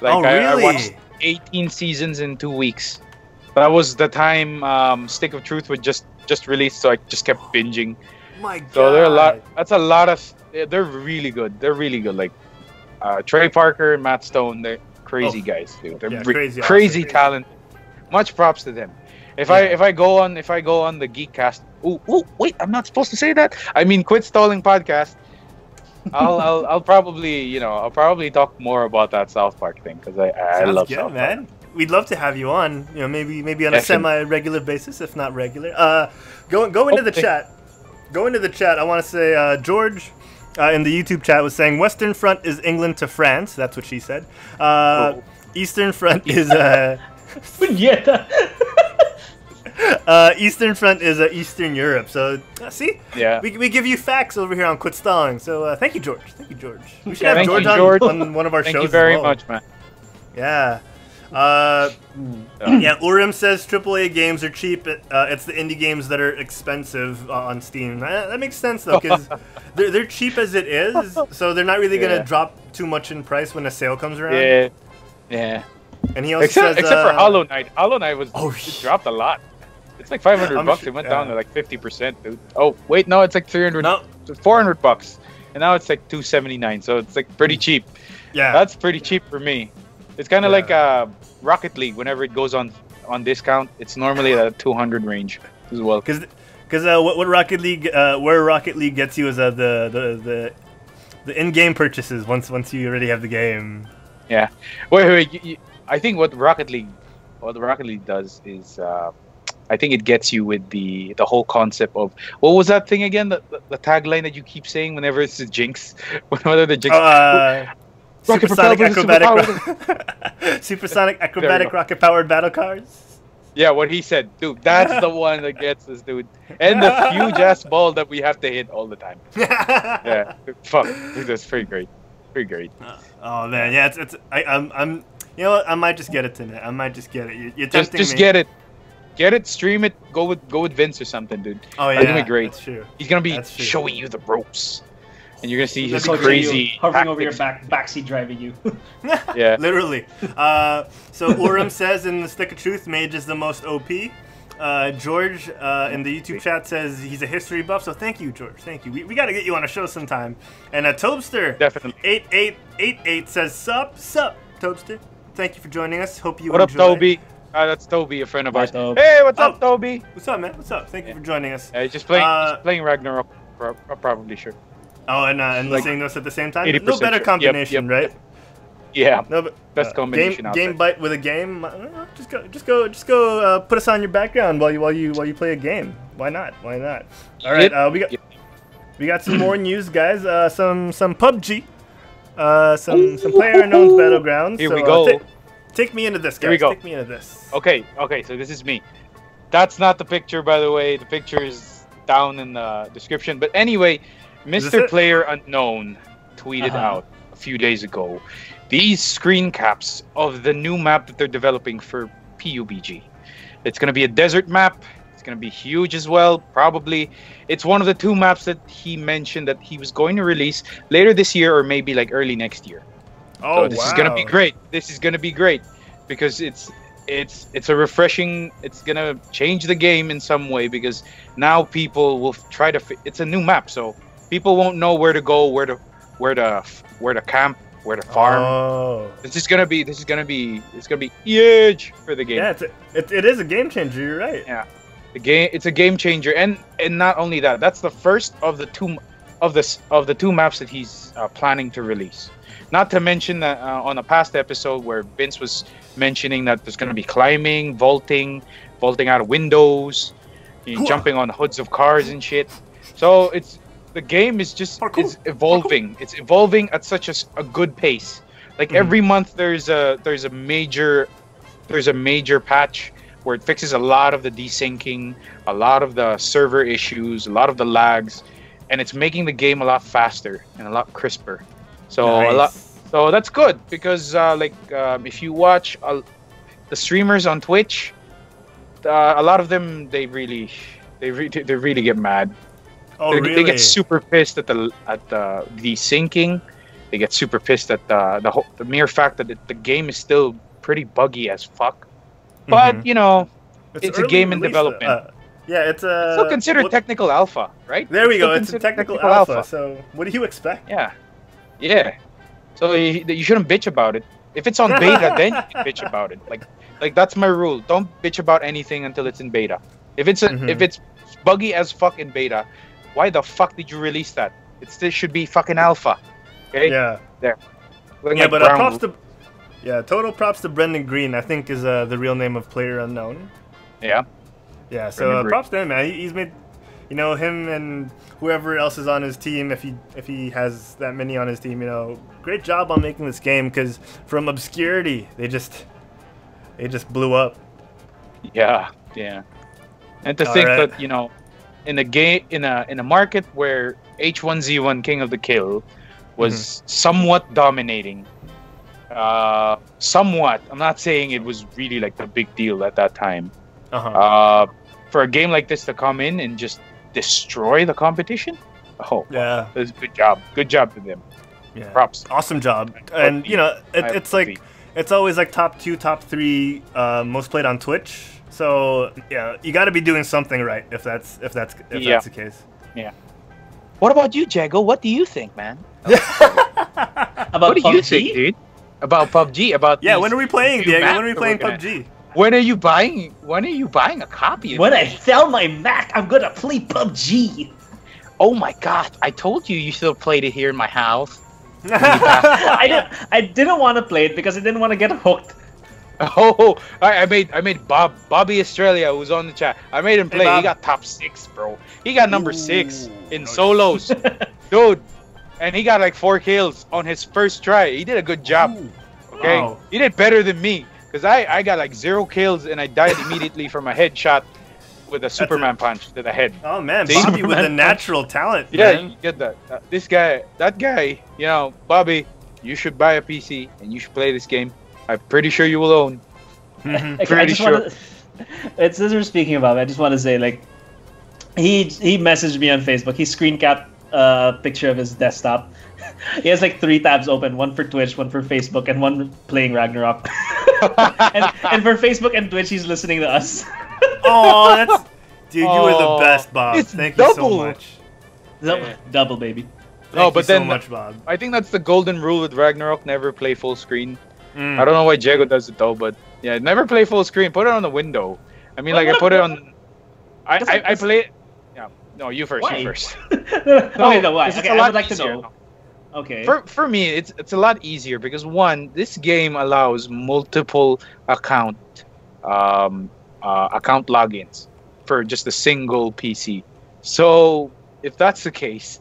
Like oh I, really? I watched 18 seasons in two weeks. That was the time um, Stick of Truth was just just released, so I just kept binging. my god. So there are a lot. That's a lot of. They're really good. They're really good. Like uh, Trey Parker and Matt Stone. They're crazy Oh. guys, dude. They're Yeah, re- crazy crazy, awesome. talent. Much props to them. If I if I go on if I go on the Geekcast. Oh wait, I'm not supposed to say that. I mean, quit stalling podcast. I'll I'll I'll probably you know I'll probably talk more about that South Park thing because I I Sounds love good, South Park. man. We'd love to have you on. You know, maybe maybe on a semi-regular basis, if not regular. Uh, go go into the chat. Go into the chat. I want to say uh, George uh, in the YouTube chat was saying Western Front is England to France. That's what she said. Uh, Oh. Eastern Front is uh. uh, Eastern Front is uh, Eastern Europe. So uh, see, Yeah. we, we give you facts over here on Quit Stalling. So uh, thank you, George. Thank you, George. We should Yeah, have George, you, on, George. on one of our Thank shows. Thank you very well. much, man. Yeah. Uh, yeah, Urim says AAA games are cheap. Uh, it's the indie games that are expensive uh, on Steam. That makes sense though, because they're, they're cheap as it is, so they're not really gonna Yeah. drop too much in price when a sale comes around. Yeah. Yeah. And he also Except, says, except for uh, Hollow Knight. Hollow Knight was Oh, dropped a lot. It's like 500 I'm bucks. su- it went yeah. down to like 50%, dude. Oh, wait, no, it's like 300 No, 400 bucks. And now it's like 279. So it's like pretty cheap. yeah, That's pretty cheap for me. It's kind of Yeah. like uh, Rocket League whenever it goes on on discount, it's normally at a 200 range as well. because because uh, what, what Rocket League uh, where Rocket League gets you is uh, the the the the in-game purchases once once you already have the game. Wait, wait, wait. You, you, I think what Rocket League, what Rocket League does is, uh, I think it gets you with the the whole concept of what was that thing again? The, the, the tagline that you keep saying whenever it's the Jinx, whenever the Jinx. Uh, Rocket supersonic propelled with acrobatic, supersonic acrobatic rocket powered battle cars. yeah, what he said, dude. That's the one that gets us, dude. And the huge ass ball that we have to hit all the time. Yeah, fuck, dude, that's pretty great, pretty great. Oh man, yeah, it's, it's I, I'm I'm you know what? I might just get it tonight. I might just get it. You- You're Just tempting just me. get it, get it, stream it. Go with go with Vince or something, dude. Oh That'd yeah, be great. That's true. He's gonna be That's true. showing you the ropes, and you're gonna see his crazy hovering over your back, backseat driving you. Yeah. Literally. Uh, so Urim says in the Stick of Truth, Mage is the most OP. Uh, George uh, in the YouTube chat says he's a history buff, so thank you, George. Thank you. We, we got to get you on a show sometime. And uh, Tobster Definitely. eight eight eight eight says sup sup Tobster. Thank you for joining us. Hope you What up. Toby? Uh, that's Toby, a friend of Hi, ours. Tob. Hey, what's Oh. up, Toby? What's up, man? What's up? Thank you for joining us. Uh, he's just playing, Uh, just playing Ragnarok. Pro- uh, probably sure. Oh, and uh, and Like, listening to us at the same time. No better sure. Yep, combination, yep, right? Yeah, No, but best uh, combination Game, out game there. bite with a game. uh, Just go, just go, just go. Uh, put us on your background while you while you while you play a game. Why not? Why not? All right, Yep. uh, we got Yep. we got some more news, guys. Uh, some some PUBG, uh, some some PlayerUnknown's battlegrounds. Here so, we uh, go. Ta- take me into this, guys. Here we go. Take me into this. Okay, okay, so this is me. That's not the picture, by the way. The picture is down in the description. But anyway, Mr. Player Unknown tweeted Uh-huh. out a few days ago these screen caps of the new map that they're developing for PUBG. It's going to be a desert map. It's going to be huge as well. Probably, it's one of the two maps that he mentioned that he was going to release later this year or maybe like early next year. Oh, so this is gonna be great. This is gonna be great because it's it's it's a refreshing. It's gonna change the game in some way because now people will try to. It's a new map, so people won't know where to go, where to where to where to camp, where to farm. Oh. This is gonna be this is gonna be it's gonna be huge for the game. Yeah, it's a, it, it is a game changer. You're right. Yeah. The game it's a game changer, and and not only that, that's the first of the two of this of the two maps that he's uh, planning to release. Not to mention that uh, on a past episode where Vince was mentioning that there's going to be climbing, vaulting, vaulting out of windows, you know, jumping on hoods of cars and shit. So it's the game is just it's evolving. It's evolving at such a good pace. Like Mhm. every month there's a there's a major there's a major patch where it fixes a lot of the desyncing, a lot of the server issues, a lot of the lags, and it's making the game a lot faster and a lot crisper. So a lot so that's good because uh, like um, if you watch uh, the streamers on Twitch, uh, a lot of them they really they re- they really get mad. Oh, they, really? they get super pissed at the at the desyncing. They get super pissed at the the, whole, the mere fact that it, the game is still pretty buggy as fuck. But Mhm. you know, it's a game in development. uh, yeah, it's a. still considered technical alpha, right? There we Still go. It's a considered technical, alpha, So, what do you expect? Yeah, yeah. So you, you shouldn't bitch about it. If it's on beta, then you can bitch about it. Like, like that's my rule. Don't bitch about anything until it's in beta. If it's a, Mhm. if it's buggy as fuck in beta, why the fuck did you release that? It still should be fucking alpha. Okay. Yeah. Looking Yeah, like but uh, props to. Yeah, total props to Brendan Greene. I think is uh, the real name of Player Unknown. yeah. Yeah, so uh, props to him, man. He, he's made, you know, him and whoever else is on his team. If he if he has that many on his team, you know, great job on making this game. Because from obscurity, they just they just blew up. Yeah, yeah. And to think Alright. that you know, in a game in a in a market where H1Z1 King of the Kill was Mm-hmm. somewhat dominating, uh, somewhat. I'm not saying it was really like the big deal at that time. Uh-huh. Uh, for a game like this to come in and just destroy the competition, oh, yeah, that's good job. Good job to them. yeah. Props. Awesome job. And you know, it, it's like it's always like top two, top three uh, most played on Twitch. So yeah, you got to be doing something right if that's if that's if Yeah. that's the case. Yeah. What about you, Jago? What do you think, man? About what do you PUBG? think, dude? About PUBG? About Yeah, these when are we playing, few Diego? When are we playing we're gonna- PUBG? When are you buying? When are you buying a copy? Of When I sell my Mac, I'm gonna play PUBG. Oh my god, I told you you should have played it here in my house. I didn't. I didn't want to play it because I didn't want to get hooked. Oh, I, I made I made Bob Bobby Australia who's on the chat. I made him Hey, play. he got top six, bro. He got number six in nice. solos, dude. And he got like four kills on his first try. He did a good job. Okay, Wow. he did better than me because I I got like zero kills and I died immediately from a headshot with a Superman punch to the head. Oh man, See? Bobby with the Superman. natural talent. Yeah, man. you get that. Uh, this guy, that guy, you know, Bobby, you should buy a PC and you should play this game. I'm pretty sure you will own. Mhm. I Pretty just wanna, it's since we're speaking about I just want to say like he he messaged me on Facebook. He screen capped a picture of his desktop. he has like three tabs open: one for Twitch, one for Facebook, and one playing Ragnarok. And, and for Facebook and Twitch, he's listening to us. Oh, that's dude. You were the Oh, best, Bob. it's Thank you so much. Double, Yeah. double baby. Thank No, you but so then- much, Bob. I think that's the golden rule with Ragnarok: never play full screen. Mm. I don't know why Jago does it though, but yeah, never play full screen. Put it on the window. I mean, like I put it on. I Does I, it- I play. Yeah, no, you first. Why? You first. okay, no, why? It's Okay, a I lot would like to easier. know. Okay. For for me, it's it's a lot easier because one, this game allows multiple account um, uh, account logins for just a single PC. So if that's the case,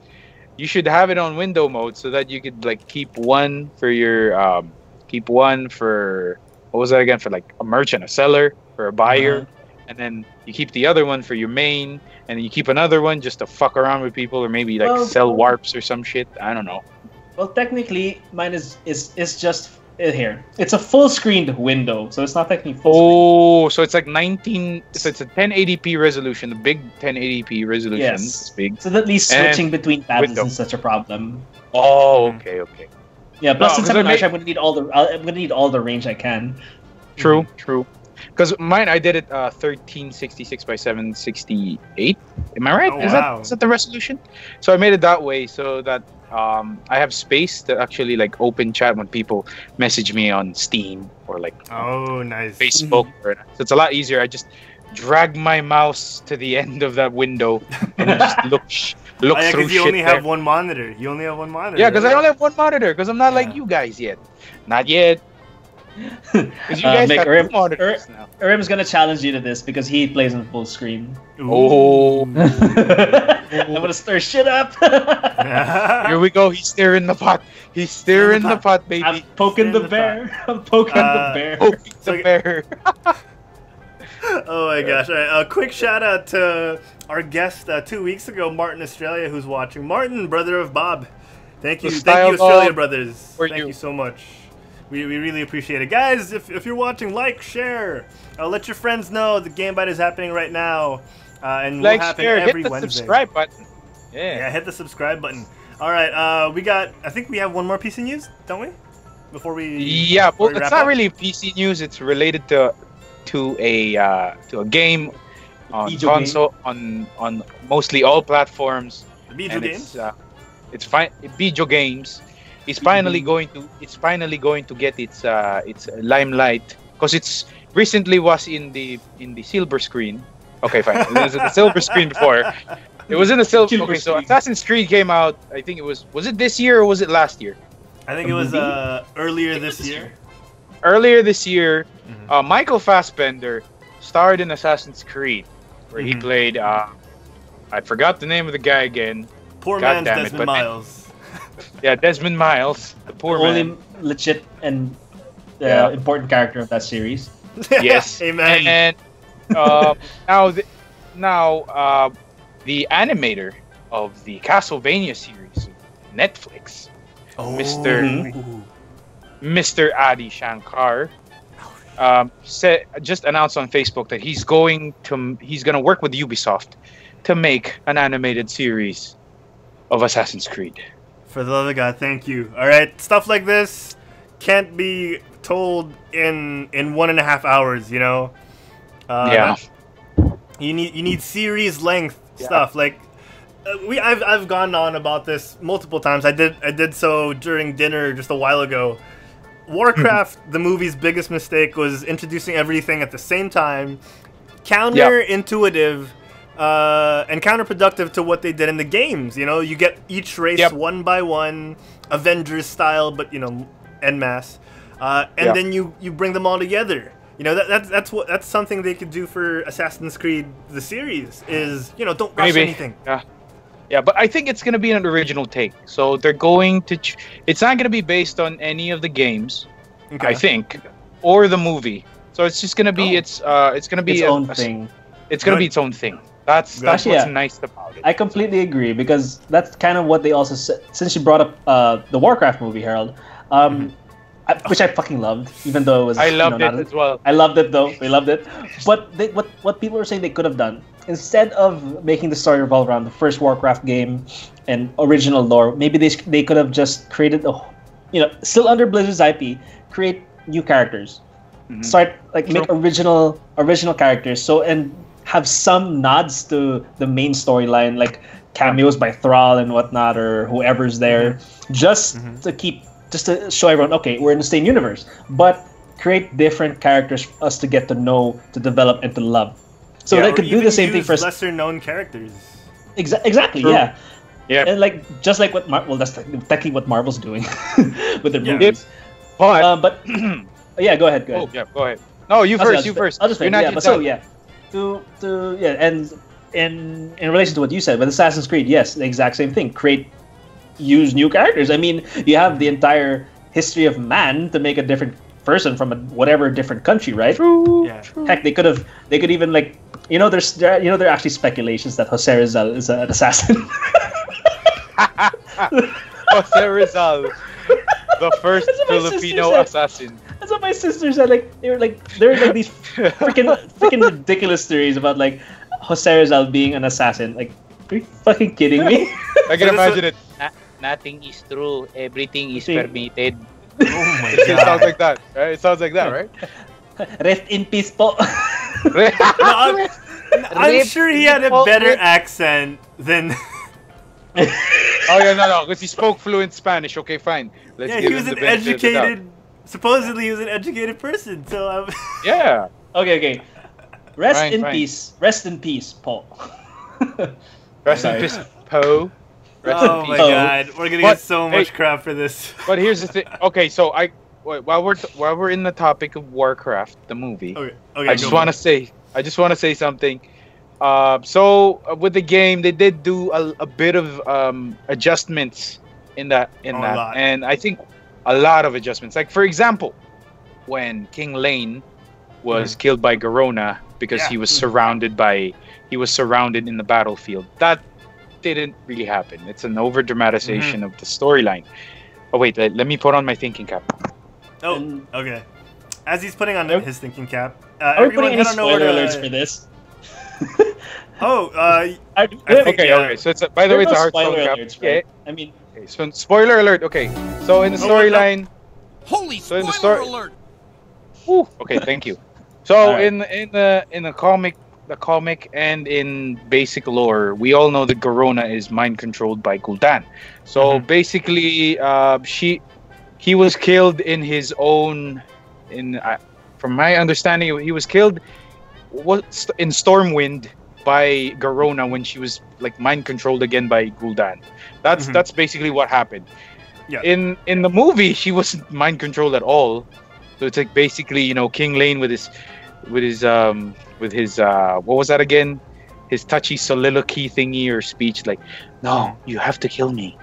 you should have it on window mode so that you could like keep one for your um, keep one for what was that again for like a merchant, a seller, for a buyer, Uh-huh. and then you keep the other one for your main, and then you keep another one just to fuck around with people, or maybe like Well- sell warps or some shit. I don't know. Well, technically, mine is is is just uh, here. It's a full screened window, so it's not technically full Oh, so it's like 19. So it's a 1080p resolution, the big 1080p resolution. Yes. It's big. So at least And switching between tabs window. isn't such a problem. Oh, okay, okay. Yeah, plus No, since 'cause I'm an I archer, made- I'm gonna need all the uh, I'm gonna need all the range I can. True, true. Because mine, I did it uh, 1366 by 768. Am I right? Oh, is wow. that is that the resolution? So I made it that way so that um, I have space to actually like open chat when people message me on Steam or like Oh, nice. Facebook. Or, so it's a lot easier. I just drag my mouse to the end of that window and then just look sh- look Oh, yeah, through because you only there. have one monitor. You only have one monitor. Yeah, because I don't have one monitor. Because I'm not Yeah. like you guys yet. Not yet. Because you Uh, guys Mick, have Urim- two monitors now. Urim's gonna challenge you to this because he plays on full screen. Oh. I'm gonna stir shit up. Here we go. He's stirring the pot. He's stirring the pot, baby. I'm poking the the bear. I'm poking Uh, the bear. Poking So- the bear. oh my gosh! All right, a quick shout out to our guest uh, two weeks ago, Martin Australia, who's watching. Martin, brother of Bob. Thank you, thank you, Australia Bob brothers. Thank you. you. so much. We, we really appreciate it, guys. If, if you're watching, like, share, uh, let your friends know the GameByte is happening right now, uh, and like, will happen share, every hit the Wednesday. subscribe button. Yeah. Yeah, hit the subscribe button. All right, uh, we got. I think we have one more piece of news, don't we? Before we. Yeah, before well, we it's not up? really PC news. It's related to to a uh, to a game on Video game. console on on mostly all platforms. the video and games. it's uh, it's fine. Video games. It's finally going to it's finally going to get its uh, its limelight because it's recently was in the in the silver screen. Okay, fine. It was in the silver screen before. It was in the silver. Silver Okay, so screen. Assassin's Creed came out. I think it was was it this year or was it last year? I think the it was movie? uh, earlier think this was this year. year. Earlier this year, Mhm. uh, Michael Fassbender starred in Assassin's Creed, where he Mhm. played. Uh, I forgot the name of the guy again. Poor God man's damn it, Desmond but- Miles. Yeah, Desmond Miles, the poor only man. legit and uh, Yeah. important character of that series. Yes. Amen. And um, now, the, now uh, the animator of the Castlevania series, Netflix, Oh. Mr. Ooh. Mr. Adi Shankar, um, said just announced on Facebook that he's going to he's going to work with Ubisoft to make an animated series of Assassin's Creed. For the love of God, thank you. All right, stuff like this can't be told in in one and a half hours. You know. Uh, yeah. You need you need series length Yeah. stuff like. Uh, we I've, I've gone on about this multiple times. I did I did so during dinner just a while ago. Warcraft, the movie's biggest mistake was introducing everything at the same time, counterintuitive, uh, and counterproductive to what they did in the games. You know, you get each race Yep. one by one, Avengers style, but you know, en masse, uh, and Yeah. then you you bring them all together. You know that, that's that's what that's something they could do for Assassin's Creed the series is you know don't rush Maybe. anything. Yeah. Yeah, but I think it's gonna be an original take. So they're going to. Ch- it's not gonna be based on any of the games, Okay. I think, or the movie. So it's just gonna be Oh. its. Uh, it's gonna be Its a- own a- thing. It's gonna be its own thing. That's Good. that's Actually, what's yeah. nice about it. I completely agree because that's kind of what they also said. Since you brought up uh, the Warcraft movie, Herald, um, I, which I fucking loved, even though it was. I you know, loved not it a- as well. I loved it though. We loved it. But they, what what people were saying they could have done instead of making the story revolve around the first Warcraft game and original lore, maybe they they could have just created a, you know, still under Blizzard's IP, create new characters, Mhm. start like make original original characters. So and have some nods to the main storyline, like cameos by Thrall and whatnot, or whoever's there, just Mhm. to keep just to show everyone, okay, we're in the same universe, but create different characters for us to get to know, to develop, and to love. So Yeah, they could do the same thing for lesser known characters. exa- exactly, True. yeah, Yeah, and like just like what Mar- well, that's technically what Marvel's doing with their Yeah. movies. but Um, but yeah, go ahead, go ahead. oh yeah, go ahead. No, you I'll- first. I'll You just- first. I'll just You're not Yeah, but so yeah, to to yeah, and in in relation to what you said with Assassin's Creed, yes, the exact same thing. Create, use new characters. I mean, you have the entire history of man to make a different person from a, whatever different country, right? True. Yeah. Heck, they could have. They could even like. You know, there's there, you know there are actually speculations that Jose Rizal is an assassin. Jose Rizal, the first That's what Filipino said. assassin. That's what my sister said. Like they were like there were like these freaking freaking ridiculous theories about like Jose Rizal being an assassin. Like, are you fucking kidding me? I can imagine it. Nothing is true. Everything is Thing. permitted. Oh my god! It sounds like that, right? It sounds like that, right? Rest in peace, po. No, I'm, I'm sure he had a better accent than. oh yeah, no, no, because he spoke fluent Spanish. Okay, fine. Let's yeah, give he was him an the benefit of the doubt. educated. Supposedly, he was an educated person. So I'm. Um, yeah. Okay, okay. Rest Fine, in fine. peace. Rest in peace, Paul. Rest in peace, Poe. Rest oh my peace. Oh. god, we're gonna But, get so hey- much crap for this. But here's the thing. Okay, so I wait, while we're while we're in the topic of Warcraft, the movie, Okay, okay. I just want to say I just want to say something. Uh, so uh, with the game, they did do a, a bit of um, adjustments in that in A that, and I think a lot of adjustments. Like for example, when King Llane was killed by Garona because Yeah. he was surrounded by he was surrounded in the battlefield. That didn't really happen. It's an over dramatization of the storyline. Oh wait, let, let me put on my thinking cap. Oh, And- okay. As he's putting on Are- his thinking cap, uh, Are we everyone putting any head on over spoiler to- alerts for this? Oh, uh, Are, I think- Okay, yeah. okay. So it's a, by the there way, are it's a hard spoiler cap. alerts, Okay. right? I mean, okay. So spoiler alert. Okay. So in the Oh, no. storyline. Holy So in the spoiler story- alert! Whew, okay, thank you. So Alright. in in the in the comic, the comic and in basic lore, we all know that Garona is mind controlled by Gul'dan. So Mhm. basically, uh, she he was killed in his own. In uh, from my understanding, he was killed what in Stormwind by Garona when she was like mind controlled again by Gul'dan. That's Mhm. that's basically what happened. Yeah. In in the movie, she wasn't mind controlled at all. So it's like basically, you know, King Llane with his with his um with his uh what was that again? His touchy soliloquy thingy or speech like, "No, you have to kill me.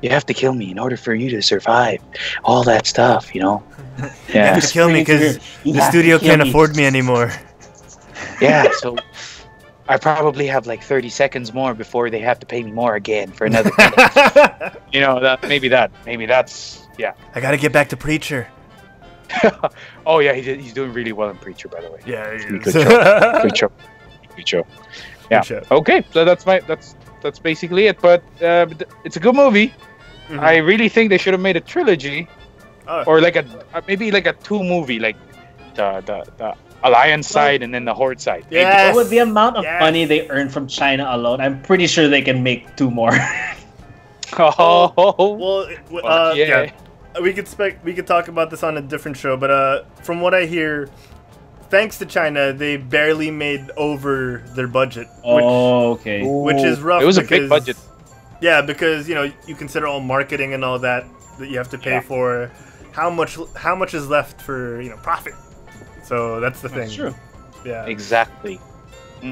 You have to kill me in order for you to survive." All that stuff, you know. you Yeah. have to kill me because the studio can't me. afford me anymore. yeah, so I probably have like 30 seconds more before they have to pay me more again for another you know, that maybe that maybe that's yeah. I gotta get back to Preacher. Oh yeah, he did, he's doing really well in Preacher by the way. Yeah, he Good is. job. Good show. Good show. Yeah. show. Okay, so that's my that's that's basically it. But uh, it's a good movie. Mhm. I really think they should have made a trilogy, Oh. or like a uh, maybe like a two movie, like the the, the Alliance side and then the Horde side. Yeah, with the amount of Yes. money they earn from China alone, I'm pretty sure they can make two more. Oh, Well, it- Well, uh, yeah. yeah. We could spec- we could talk about this on a different show, but uh, from what I hear, thanks to China, they barely made over their budget, which, oh, okay. which is rough. It was a big budget. Yeah, because you know you consider all marketing and all that that you have to pay Yeah. for. How much how much is left for you know profit? So that's the thing. That's true. Yeah. Exactly.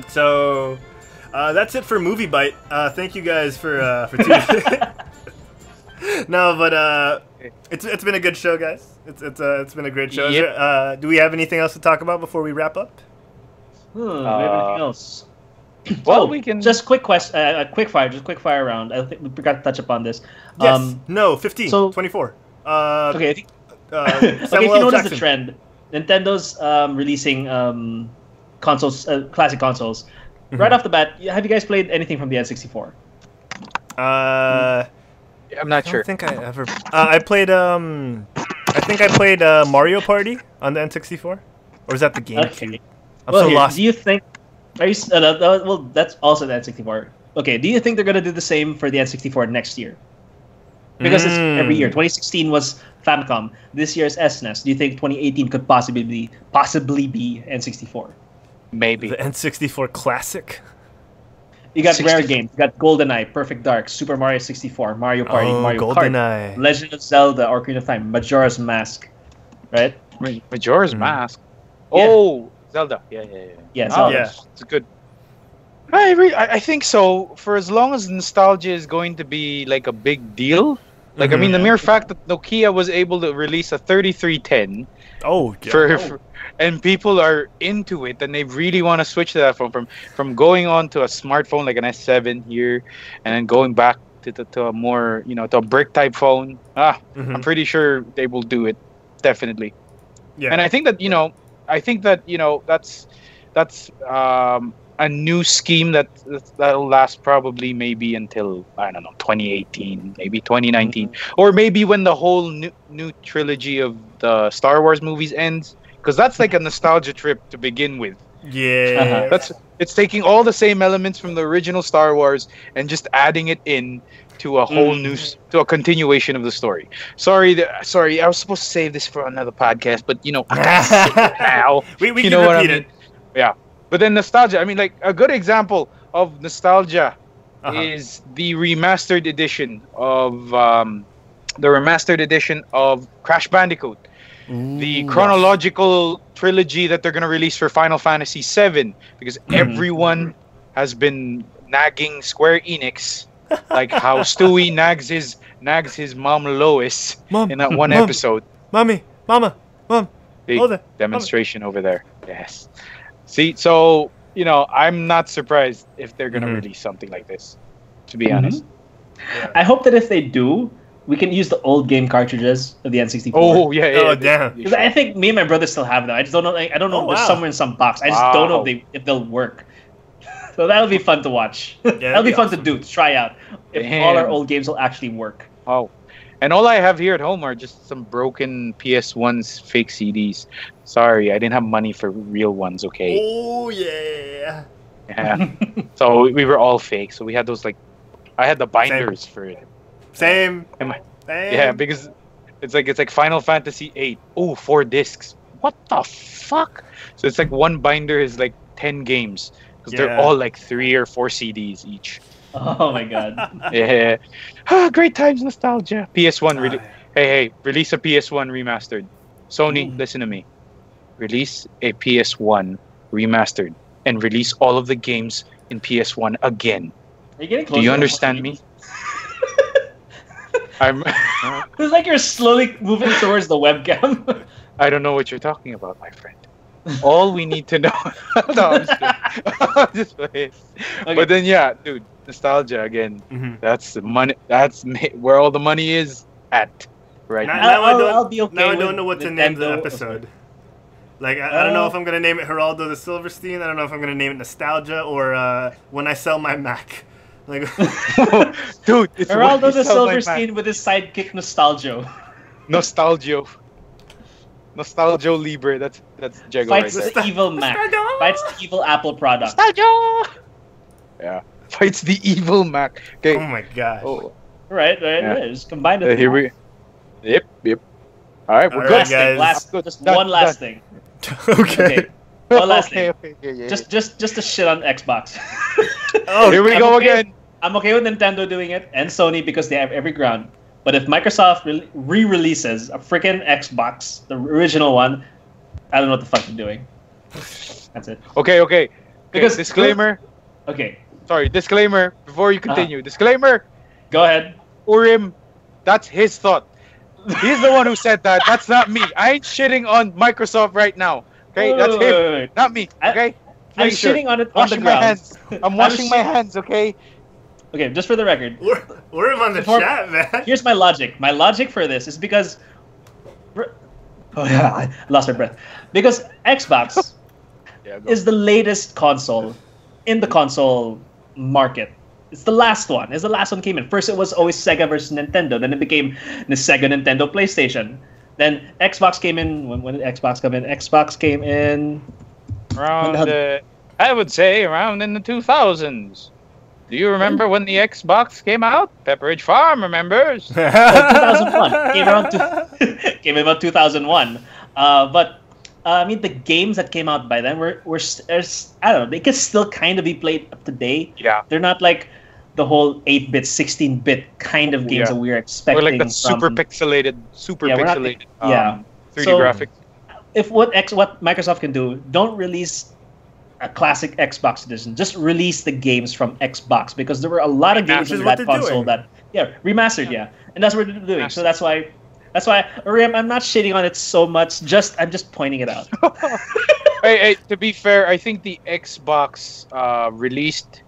So uh, that's it for Movie Bite. Uh, thank you guys for uh, for tuning. no, but uh, it's it's been a good show, guys. It's it's uh, it's been a great show. Yep. there- uh, do we have anything else to talk about before we wrap up? Hmm, do we have anything Uh, else? Well, Oh, we can just quick quest, uh, a quick fire, just quick fire round. I think we forgot to touch upon this. Yes. Um, no. 15. so- 24. Uh, okay, I think, uh, okay. If you notice Jackson. the trend, Nintendo's um, releasing um, consoles, uh, classic consoles. Mm-hmm. Right off the bat, have you guys played anything from the N64? Uh, I'm not I sure. don't think I ever. Uh, I played. Um, I think I played uh, Mario Party on the N64, or was that the game? Okay. I'm well, so here, lost. do you think? Are you? s- Uh, uh, well, that's also the N64. Okay. Do you think they're gonna do the same for the N64 next year? Because it's every year. Mm. 2016 was Famicom. This year is SNES. Do you think 2018 could possibly be possibly be N64? Maybe. The N64 Classic. You got 60 rare games. You got GoldenEye, Perfect Dark, Super Mario 64, Mario Party, oh, Mario Kart, Legend of Zelda, Ocarina of Time, Majora's Mask, right? Majora's Mhm. Mask. Yeah. Oh, Zelda. Yeah, yeah, yeah. Yeah, Oh, Zelda. Yeah. It's, it's a good. I, re- I I think so. For as long as nostalgia is going to be like a big deal, Like I mean, the Mhm. mere fact that Nokia was able to release a 3310 Oh, yeah. for, for- and people are into it and they really want to switch to that phone from from going on to a smartphone like an S7 here and then going back to, to, to a more you know to a brick type phone. Ah, Mhm. I'm pretty sure they will do it definitely. yeah. And I think that you know, I think that you know that's that's um, a new scheme that that- that'll last probably maybe until I don't know 2018, maybe 2019, or maybe when the whole new new trilogy of the Star Wars movies ends, because that's like a nostalgia trip to begin with. yeah. Uh-huh. That's it's taking all the same elements from the original Star Wars and just adding it in to a whole Mm. new to a continuation of the story. Sorry, th- sorry, I was supposed to save this for another podcast, but you know, I gotta say it now. we we you can know what I repeat mean? it. Yeah, but then nostalgia. I mean, like a good example of nostalgia Uh-huh. is the remastered edition of um, the remastered edition of Crash Bandicoot the chronological trilogy that they're going to release for Final Fantasy VII because Mm-hmm. everyone has been nagging Square Enix like how Stewie nags his nags his mom Lois Mom, in that one Mom. episode. Mommy, Mama, Mom, Big hold it. demonstration over there. Yes. See, so you know, I'm not surprised if they're going to Mhm. release something like this. To be Mhm. honest. I hope that if they do, we can use the old game cartridges of the N64. Oh yeah, yeah. Oh, damn. Because I think me and my brother still have them. I just don't know. Like, I don't know. Oh, They're wow. somewhere in some box. I just don't know if they if they'll work. so that'll be fun to watch. that'd that'll be, be fun awesome. to do. To try out if all our old games will actually work. Oh. And all I have here at home are just some broken PS1's fake CDs. Sorry, I didn't have money for real ones, okay? Oh yeah. Yeah. so we were all fake. So we had those like I had the binders for it. Same. Am I- Same. Yeah, because it's like it's like Final Fantasy 8. Oh, four discs. What the fuck? So it's like one binder is like 10 games because they're all like 3 or 4 CDs each. Oh my god. Yeah. Ah, great times nostalgia. PS1 really Ah, Hey, hey, release a PS1 remastered. Sony, Mm. listen to me. Release a PS1 remastered and release all of the games in PS1 again. Are you getting close Do you understand me? I'm It's like you're slowly moving towards the webcam. I don't know what you're talking about, my friend. All we need to know. no, I'm just, kidding. I'm just playing. Okay. But then yeah, dude, nostalgia again. mhm. That's the money that's where all the money is at right Now, now. now I I'll- don't, I'll be okay now I don't know what to name the episode. Like I, I don't know Uh, if I'm gonna name it Heraldo the Silverstein. I don't know if I'm gonna name it Nostalgia or uh, When I Sell My Mac. Like dude, it's Heraldo what the you sell Silverstein with his sidekick Nostalgia. Nostalgio. Nostalgio Libre. That's that's Jago Fights right the evil Mac. Nostalgia. Fights the evil Apple product. Yeah. Fights the evil Mac. Okay. oh my god. Oh, Right, right, Yeah. right. Just combine uh, it. here we. Yep, yep. All right, we're All good. right, Last thing, guys. last, Good. just Done, one last done. thing. okay. Okay, one last okay, thing. okay, yeah, yeah, Just, just, just to shit on Xbox. Oh, Here we I'm go okay. again. I'm okay with Nintendo doing it and Sony because they have every ground. But if Microsoft re- re-releases a freaking Xbox, the original one, I don't know what the fuck they're doing. That's it. Okay, okay. Because- Because disclaimer. Okay, Sorry, disclaimer. Before you Uh-huh. continue, disclaimer. go ahead. Urim, that's his thought. He's the one who said that. That's not me. I ain't shitting on Microsoft right now. Okay, that's Wait, him, wait, wait. not me. Okay, I'm sure. shitting on it on the washing my ground. hands. I'm washing my hands. Okay. Okay, just for the record, We're, we're on the Before- chat, man. here's my logic. My logic for this is because. Oh yeah, I lost my breath. Because Xbox Yeah. Is the latest console in the console market. It's the last one. It's the last one came in. First, it was always Sega versus Nintendo. Then it became the Sega, Nintendo, PlayStation. Then Xbox came in. When, when did Xbox come in? Xbox came in. around When uh, I would say around in the 2000s. Do you remember when the Xbox came out? Pepperidge Farm remembers. Oh, 2001. Came around to, came in about 2001. Uh, but uh, I mean, the games that came out by then were were s- are don't know. They can still kind of be played up to date. yeah. They're not like the whole 8-bit, 16-bit kind of games Yeah. that we're Or expecting. like that super from- pixelated, super Yeah, we're not- pixelated. um, yeah. 3D So- graphics. if what X what Microsoft can do, don't release a classic Xbox edition. Just release the games from Xbox because there were a lot of games on that console doing. that Yeah, remastered. Yeah, and that's what they're doing. So that's why, that's why I'm, I'm not shitting on it so much. Just I'm just pointing it out. hey, hey, to be fair, I think the Xbox uh, released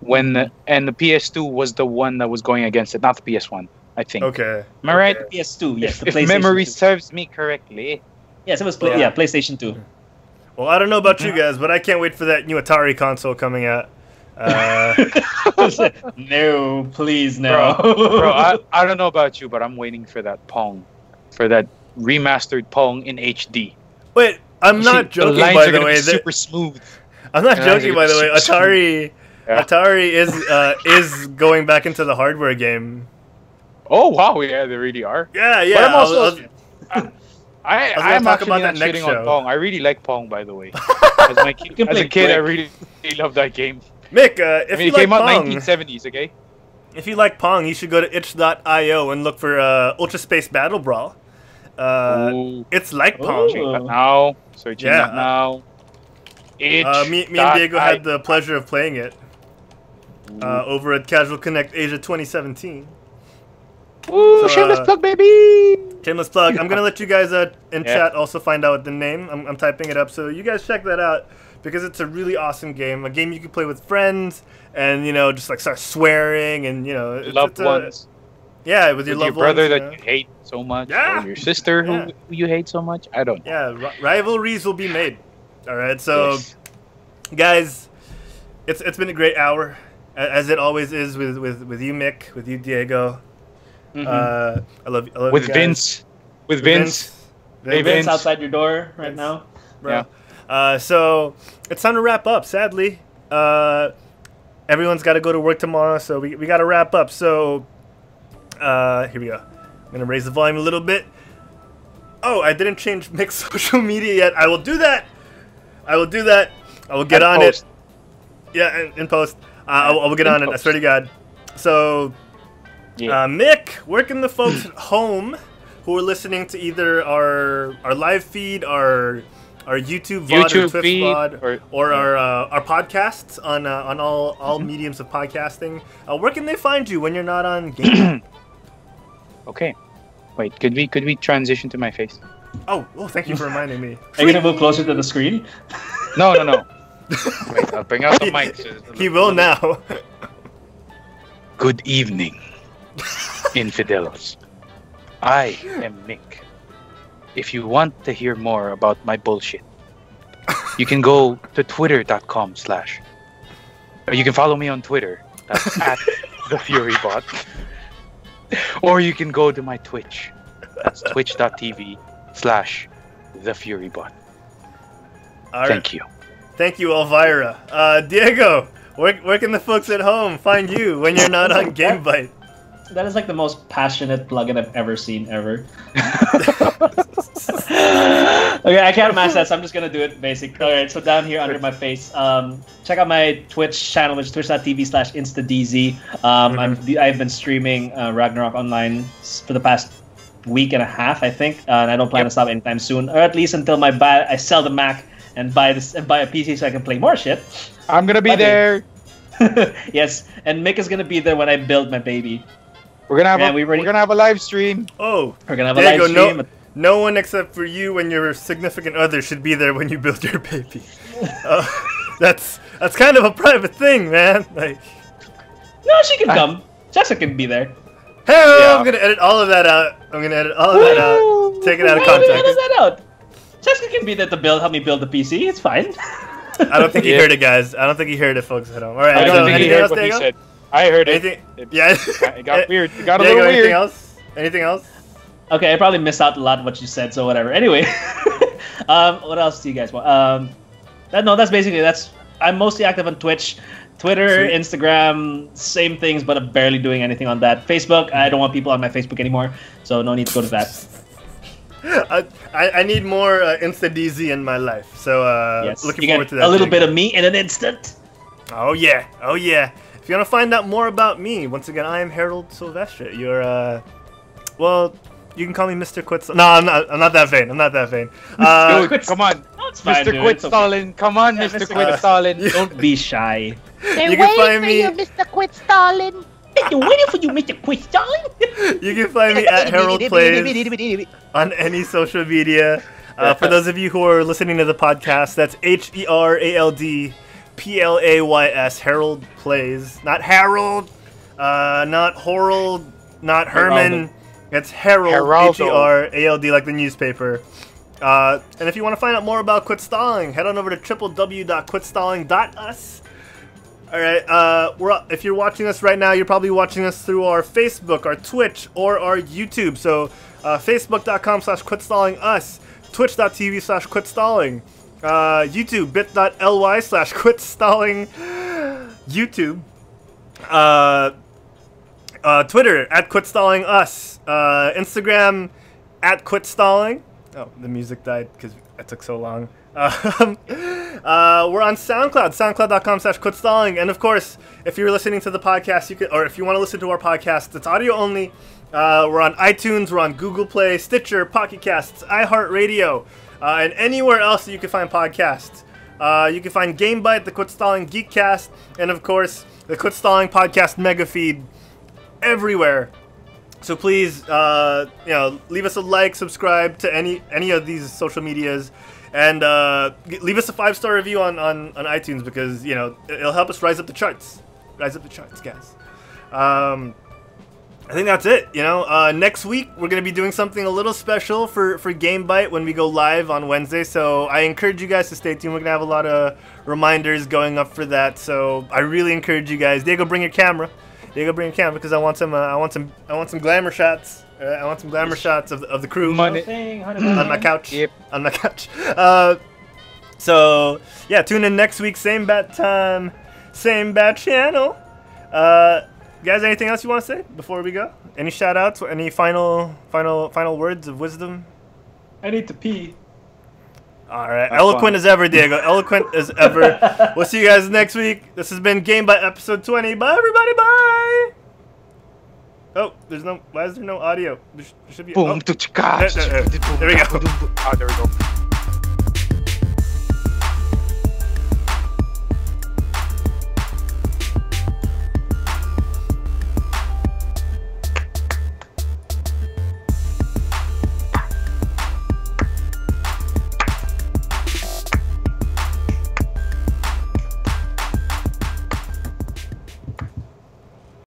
when the, and the PS2 was the one that was going against it, not the PS1. I think. Okay. Am I right? PS2. Yes, if the if PlayStation memory 2. serves me correctly. Yes, it was. Play- Yeah. yeah, PlayStation 2. Well, I don't know about you guys, but I can't wait for that new Atari console coming out. Uh, no, please no. Bro, I, I don't know about you, but I'm waiting for that Pong, for that remastered Pong in HD. wait, I'm You not see, the joking. lines By are the gonna way, be super smooth. I'm not the joking. By the way, Atari, Yeah. Atari is uh, is going back into the hardware game. Oh wow, yeah, they really are. Yeah, yeah. But I'm I was- I was- I, gonna I'm talk actually about not that next shitting on. Pong. I really like Pong, by the way. As, my kid, as a play kid, I really, really love that game. Mick, uh, if I mean, you it came like out Pong, 1970s, okay? if you like Pong, you should go to itch.io and look for uh, Ultra Space Battle Brawl. Uh, it's like Pong. Ooh. that now. Searching Yeah. that now. Itch. Uh, me, me and Diego had the pleasure of playing it uh, over at Casual Connect Asia 2017. Ooh, so, shameless uh, plug, baby. Shameless plug. I'm gonna let you guys uh, in Yeah. chat also find out the name. I'm, I'm typing it up, so you guys check that out because it's a really awesome game. A game you can play with friends and you know just like start swearing and you know it's, Loved it's a- ones. Yeah, with your With your loved brother ones. that you know. you hate so much, Yeah. or your sister who, Yeah. who you hate so much. I don't know. Yeah, ri- rivalries will be made. All right, so Yes. guys, it's it's been a great hour, as it always is with with with you, Mick, with you, Diego. Mhm. Uh, I love I love with you. Vince, with With Vince. Hey, Vince Vince. outside your door right Vince. now. bro. Yeah. Uh, so it's time to wrap up. Sadly, uh, everyone's got to go to work tomorrow, so we, we got to wrap up. So uh, here we go. I'm gonna raise the volume a little bit. Oh, I didn't change Mick's social media yet. I will do that. I will do that. I will get And on post. it. Yeah, in, in post. Uh, I, will, I will get In on it. I swear to God. So Yeah. uh, Mick, where can the folks at home who are listening to either our our live feed, our our YouTube VOD or YouTube Twitch feed, VOD, or, or- our uh, our podcasts on uh, on all all mediums of podcasting, uh, where can they find you when you're not on game? Okay. Wait, could we could we transition to my face? oh, oh, thank you for reminding me. Are you gonna move closer to the screen? No, no, no. Wait, I'll bring out the mic. so- He will now. Good evening, infidels. I am Mick. If you want to hear more about my bullshit, you can go to twitter.com slash. Or you can follow me on Twitter. That's at the FuryBot. Or you can go to my Twitch. That's twitch.tv slash the FuryBot. Right. Thank you. Thank you, Elvira. Uh, Diego, where, where can the folks at home find you when you're not on GameByte? That is like the most passionate plugin I've ever seen ever. okay, I can't match that, so I'm just gonna do it basic. All right, so down here under my face, um, check out my Twitch channel, which is twitch.tv slash instaDeeZee. Um, I'm, I've been streaming uh, Ragnarok online for the past week and a half, I think, uh, and I don't plan to stop anytime soon, or at least until my buy I sell the Mac and buy this and buy a PC so I can play more shit. I'm gonna be there. yes, and Mick is gonna be there when I build my baby. We're gonna have Man, a, we we already- are gonna have a live stream. Oh, We're gonna have a live stream. no, no one except for you and your significant other should be there when you build your baby. Uh, that's that's kind of a private thing, man. Like, No, she can come. Jessica can be there. hey, Yeah. I'm gonna edit all of that out. I'm gonna edit all of that out. Take it out of Why would you edit context. that out? Jessica can be there to build, help me build the PC. It's fine. I don't think you Yeah. heard it, guys. I don't think you heard it, folks at home. All right, I don't think he heard what he said. I heard it. Anything? It- Yeah. It got weird. It got a Diego, little anything weird. else? Anything else? Okay, I probably missed out a lot of what you said, so whatever. Anyway, um, what else do you guys want? Um, that, no, that's basically that's. I'm mostly active on Twitch, Twitter, Sweet. Instagram, same things, but I'm barely doing anything on that. Facebook, I don't want people on my Facebook anymore, so no need to go to that. I, I, I need more uh, Insta DZ in my life. So uh, yes, looking you get forward to that. a little Diego. bit of me in an instant. Oh yeah, oh yeah. If you want to find out more about me, once again, I am Herald Silvestre. You're uh, well, you can call me Mr. Quit. No, I'm not. I'm not that vain. I'm not that vain. Uh, Dude, come on, No, fine, Mr. dude, Quit okay. Stalin. Come on, Yeah, Mr. Mr. Quit Uh, Stalin. Don't be shy. They're You can waiting find for me- you, Mr. Quit Stalling. been waiting for you, Mr. Quiz Darling. You can find me at Herald Plays on any social media. Uh, for those of you who are listening to the podcast, that's H E R A L D P L A Y S. Herald Plays, not Harold, uh, not Harold, not Herman. It's Harold. Geraldo. H E R A L D, like the newspaper. Uh, and if you want to find out more about Quit Stalling, head on over to www.quitstalling.us. All right. Uh, we're if you're watching us right now, you're probably watching us through our Facebook, our Twitch, or our YouTube. So, uh, facebook.com slash quitstalling us, twitch.tv slash quitstalling, uh, YouTube, bit.ly slash quitstalling, YouTube, uh, uh, Twitter at quitstalling us, uh, Instagram at quitstalling. Oh, the music died because it took so long. Um, uh, we're on SoundCloud, soundcloud.com slash quitstalling. And of course, if you're listening to the podcast, you can, or if you want to listen to our podcast, it's audio only. Uh, we're on iTunes, we're on Google Play, Stitcher, Pocket Casts, iHeartRadio, uh, and anywhere else that you can find podcasts. Uh, you can find GameByte, the Quit Stalling Geekcast, and of course, the Quit Stalling Podcast Mega Feed everywhere. So please, uh, you know, leave us a like, subscribe to any any of these social medias, and uh, leave us a five star review on, on on iTunes because you know it'll help us rise up the charts, rise up the charts, guys. Um, I think that's it. You know, uh, next week we're gonna be doing something a little special for for GameByte when we go live on Wednesday. So I encourage you guys to stay tuned. We're gonna have a lot of reminders going up for that. So I really encourage you guys. Diego, bring your camera. Diego, bring your camera because I want some. Uh, I want some. I want some glamour shots. Uh, I want some glamour shots of, of the crew Money. On my couch. Yep. On my couch. Uh, so yeah, tune in next week. Same bat time, same bat channel. Guys, anything else you want to say before we go? Any shout outs? Any final, final, final words of wisdom? I need to pee. All right, Have eloquent fun. as ever, Diego. Eloquent as ever. we'll see you guys next week. This has been GameByte episode 20. Bye, everybody. Bye. Oh, there's no. Why is there no audio? There, should be. Boom. oh. to chika. There- there- there we go. Ah, there we go.